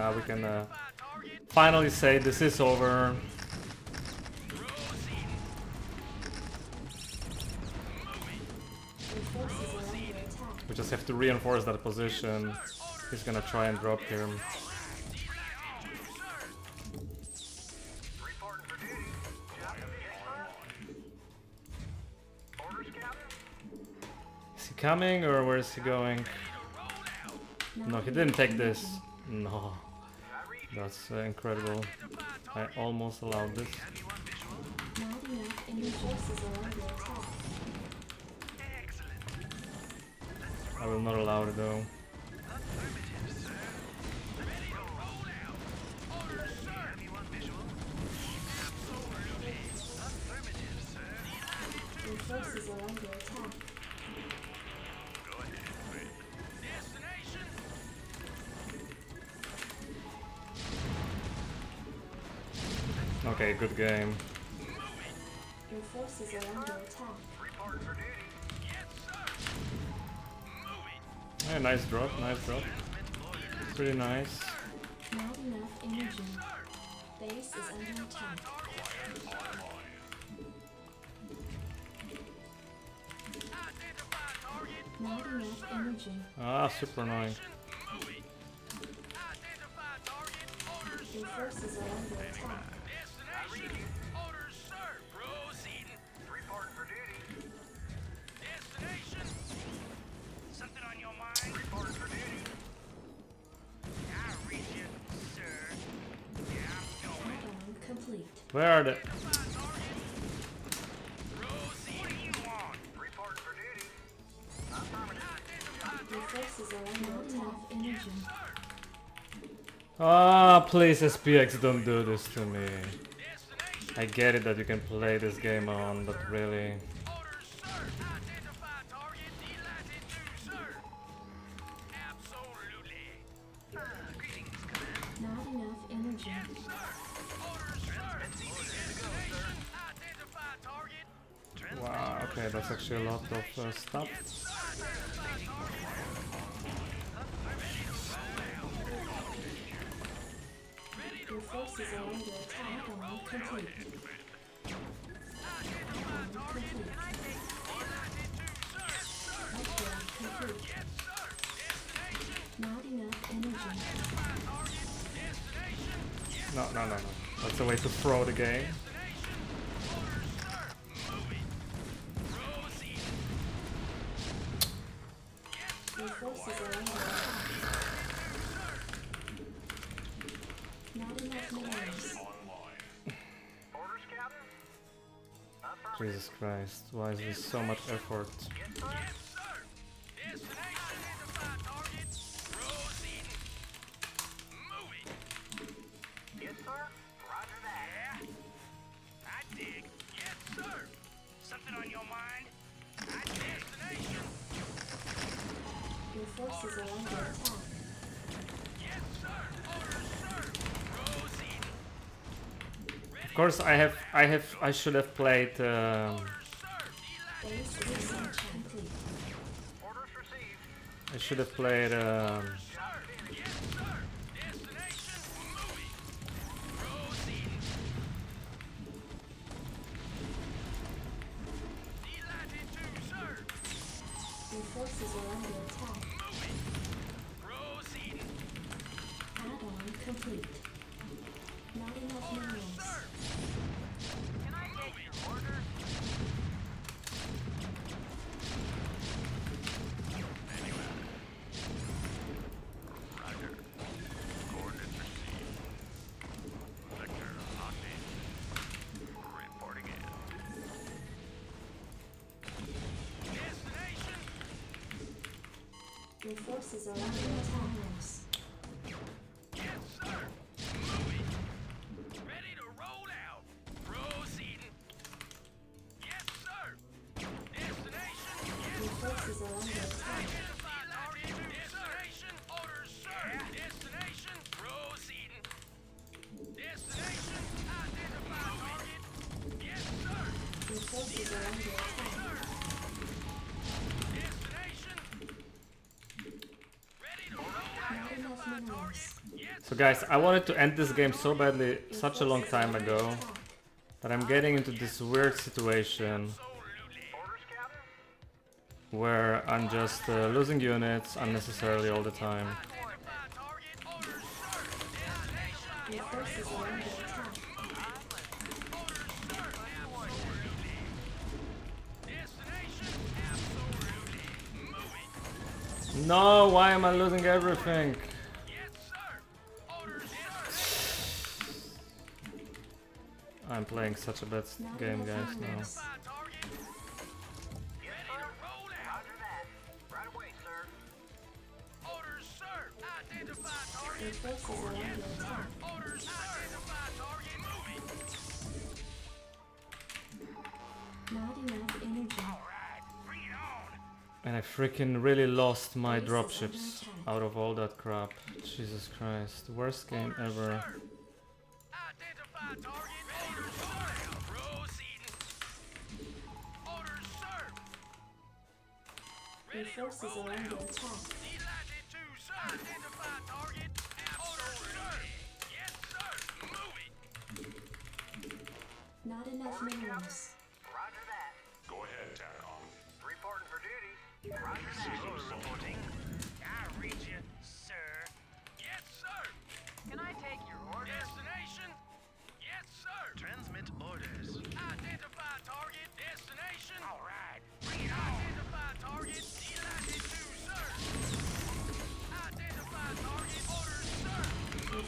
Now we can uh, finally say this is over. We just have to reinforce that position. He's gonna try and drop here. Is he coming or where is he going? No, he didn't take this. No. That's uh, incredible. I almost allowed this. I will not allow it though. Good game. Your forces are under attack. Reporting for duty. Yeah, nice drop, nice drop. Pretty nice. Not enough energy. Base is under attack. Not enough energy. Ah, super annoying. Your forces are are under enough energy. Ah, please SPX, don't do this to me. I get it that you can play this game on, but really... stuff. Your forces are under attack. Add-on complete. Add-on complete. Upgrade complete. Not enough energy. No, no, no, no. That's a way to throw the game. Jesus Christ, why is this so much effort? Something on your mind? Forces are under attack. Of course, I have, I have, I should have played. Um. I should have played. Um, So guys, I wanted to end this game so badly such a long time ago that I'm getting into this weird situation where I'm just uh, losing units unnecessarily all the time. No, why am I losing everything? Not enough energy. All right. Bring it on. And I freaking really lost my Base is dropships out of all that crap. Jesus Christ. Worst game ever. Your forces are under attack. Delighted to, sir. Identify target. Orders, sir. Yes, sir. Moving. Not enough minerals. Roger that. Go ahead, TACOM. Reporting for duty. Roger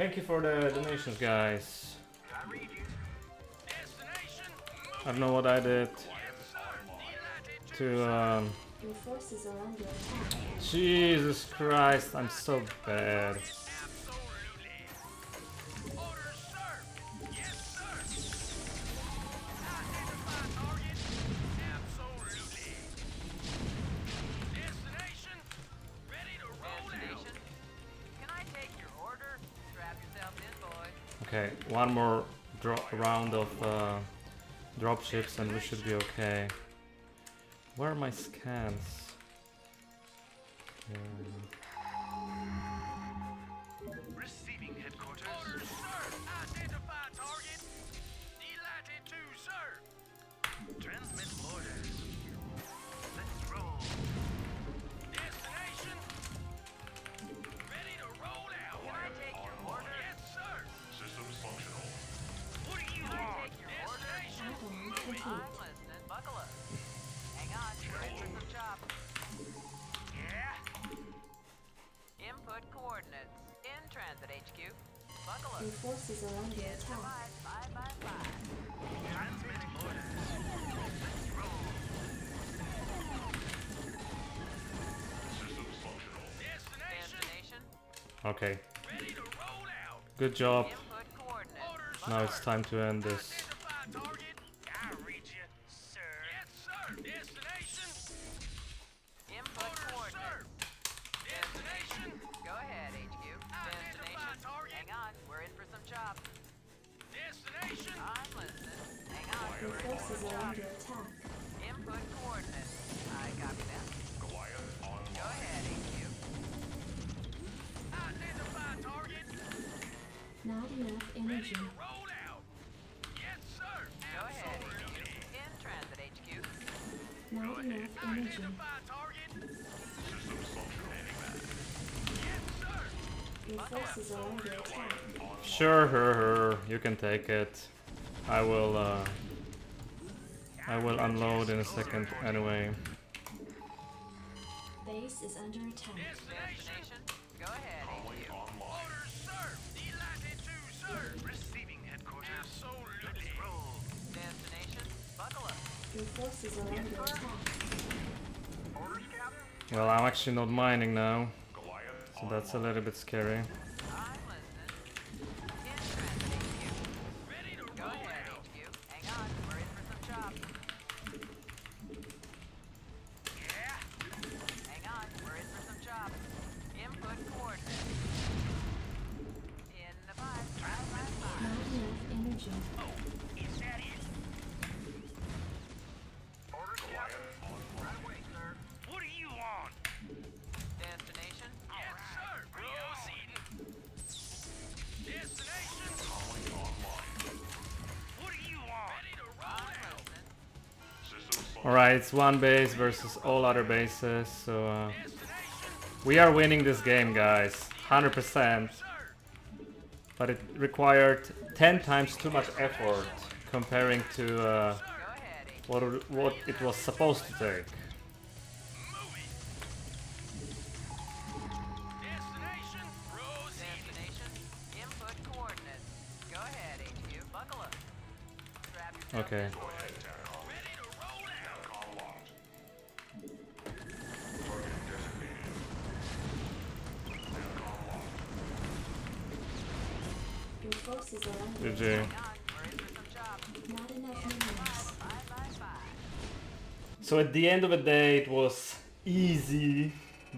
Thank you for the donations, guys. I read you. Destination. I don't know what I did Yes, sir. Delighted to. Um, Your forces are under attack. Jesus Christ, I'm so bad. One more round of uh, dropships and we should be okay. Where are my scans? Okay. Your forces are under attack. Okay, good job. Now it's time to end this. Take it. I will, uh, I will unload in a second anyway. Base is under attack. Destination. Go ahead, Calling online. Orders, sir. Delighted to, sir. Receiving headquarters. Destination. Buckle up. Your forces are under attack. Orders, Captain? Well, I'm actually not mining now. So that's a little bit scary. It's one base versus all other bases, so uh, we are winning this game, guys. 100%. But it required 10 times too much effort comparing to uh, what, what it was supposed to take. So at the end of the day, it was easy,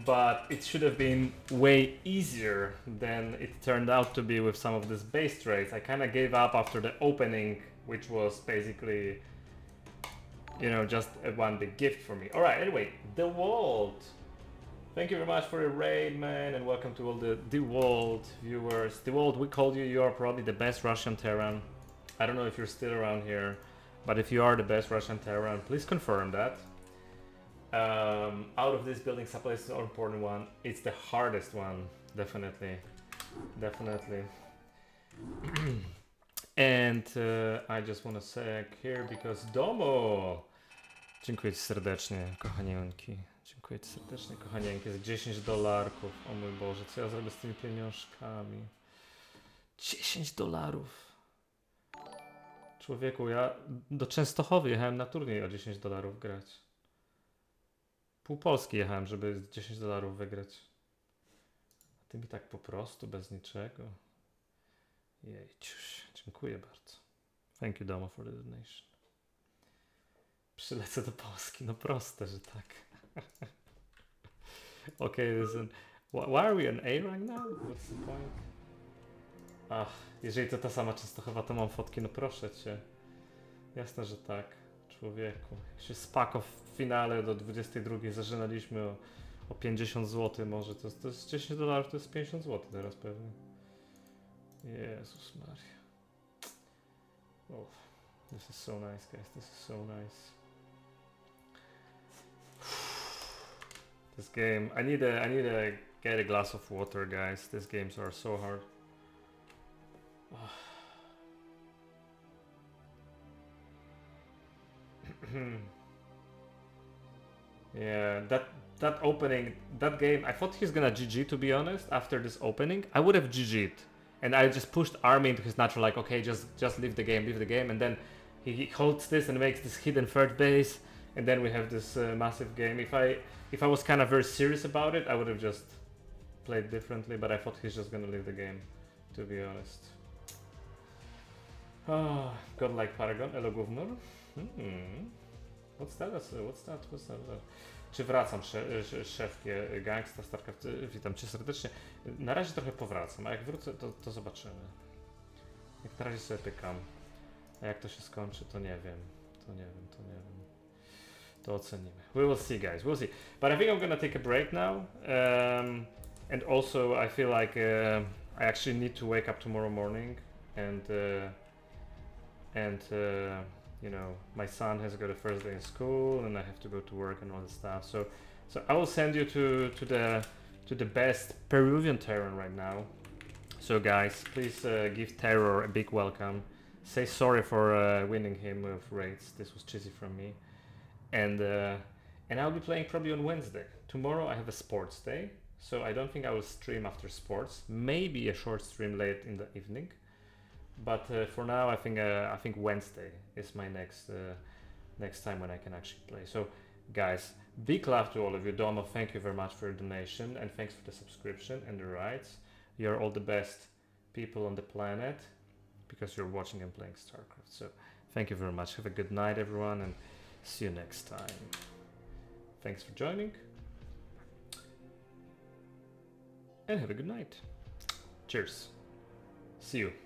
but it should have been way easier than it turned out to be with some of these base trades. I kind of gave up after the opening, which was basically, you know, just a one big gift for me. All right, anyway, The World. Thank you very much for the raid, man, and welcome to all the The World viewers. The World, we called you. You are probably the best Russian Terran. I don't know if you're still around here, but if you are the best Russian Terran, please confirm that. Um, out of this building, supply is the important one. It's the hardest one, definitely, definitely. and uh, I just want to say here because Domo. Dziękuję serdecznie, kochanieńki. Dziękuję serdecznie, kochanieńki, za 10 dolarków. O mój Boże, co ja zrobię z tymi pieniążkami? 10 dolarów. Człowieku, ja do Częstochowy jechałem na turniej o 10 dolarów grać. Pół Polski jechałem, żeby 10 dolarów wygrać. A ty mi tak po prostu, bez niczego. Jejciuś, dziękuję bardzo. Thank you, Domo, for the donation. Przylecę do Polski, no proste, że tak. okay, listen. Why, are we on A right now? What's the point? Ach, jeżeli to ta sama Częstochowa, to mam fotki, no proszę cię. Jasne, że tak. Człowieku. Jak się spako w finale do 22 zażynaliśmy o, o 50 zł może. To, to jest 10 dolarów, to jest 50 zł teraz pewnie. Jezus Maria. Oh, this is so nice, guys. This is so nice. This game, I need a, I need to get a glass of water, guys. These games are so hard. yeah, that that opening, that game, I thought he's gonna GG to be honest. After this opening, I would have GG'd, and I just pushed Army into his natural, like, okay, just just leave the game, leave the game, and then he, he holds this and makes this hidden third base, and then we have this uh, massive game. If I if I was kind of very serious about it, I would have just played differently. But I thought he's just gonna leave the game, to be honest. Ah, godlike Paragon, elo gówno. Hmm. What's that? What's that? What's that? Czy wracam, sze, sze- szefkie gangsta StarCraft? Witam cię serdecznie. Na razie trochę powracam, a jak wrócę, to, to zobaczymy. Jak na razie sobie pykam. A jak to się skończy, to nie wiem. To nie wiem, to nie wiem. To ocenimy. We will see, guys. We'll see. But I think I'm gonna take a break now. Um, and also, I feel like uh, I actually need to wake up tomorrow morning and uh, and uh, you know my son has got a first day in school and I have to go to work and all this stuff. So so I will send you to to the to the best Peruvian Terran right now. So guys, please uh, give Terror a big welcome. Say sorry for uh, winning him with raids. This was cheesy from me. And uh, and I'll be playing probably on Wednesday. Tomorrow I have a sports day, so I don't think I will stream after sports. Maybe a short stream late in the evening. But uh, for now, I think uh, I think Wednesday is my next uh, next time when I can actually play. So Guys, big love to all of you. Domo, thank you very much for your donation and thanks for the subscription and the rights. You're all the best people on the planet because you're watching and playing StarCraft. So thank you very much. Have a good night, everyone, and see you next time. Thanks for joining. And have a good night. Cheers. See you.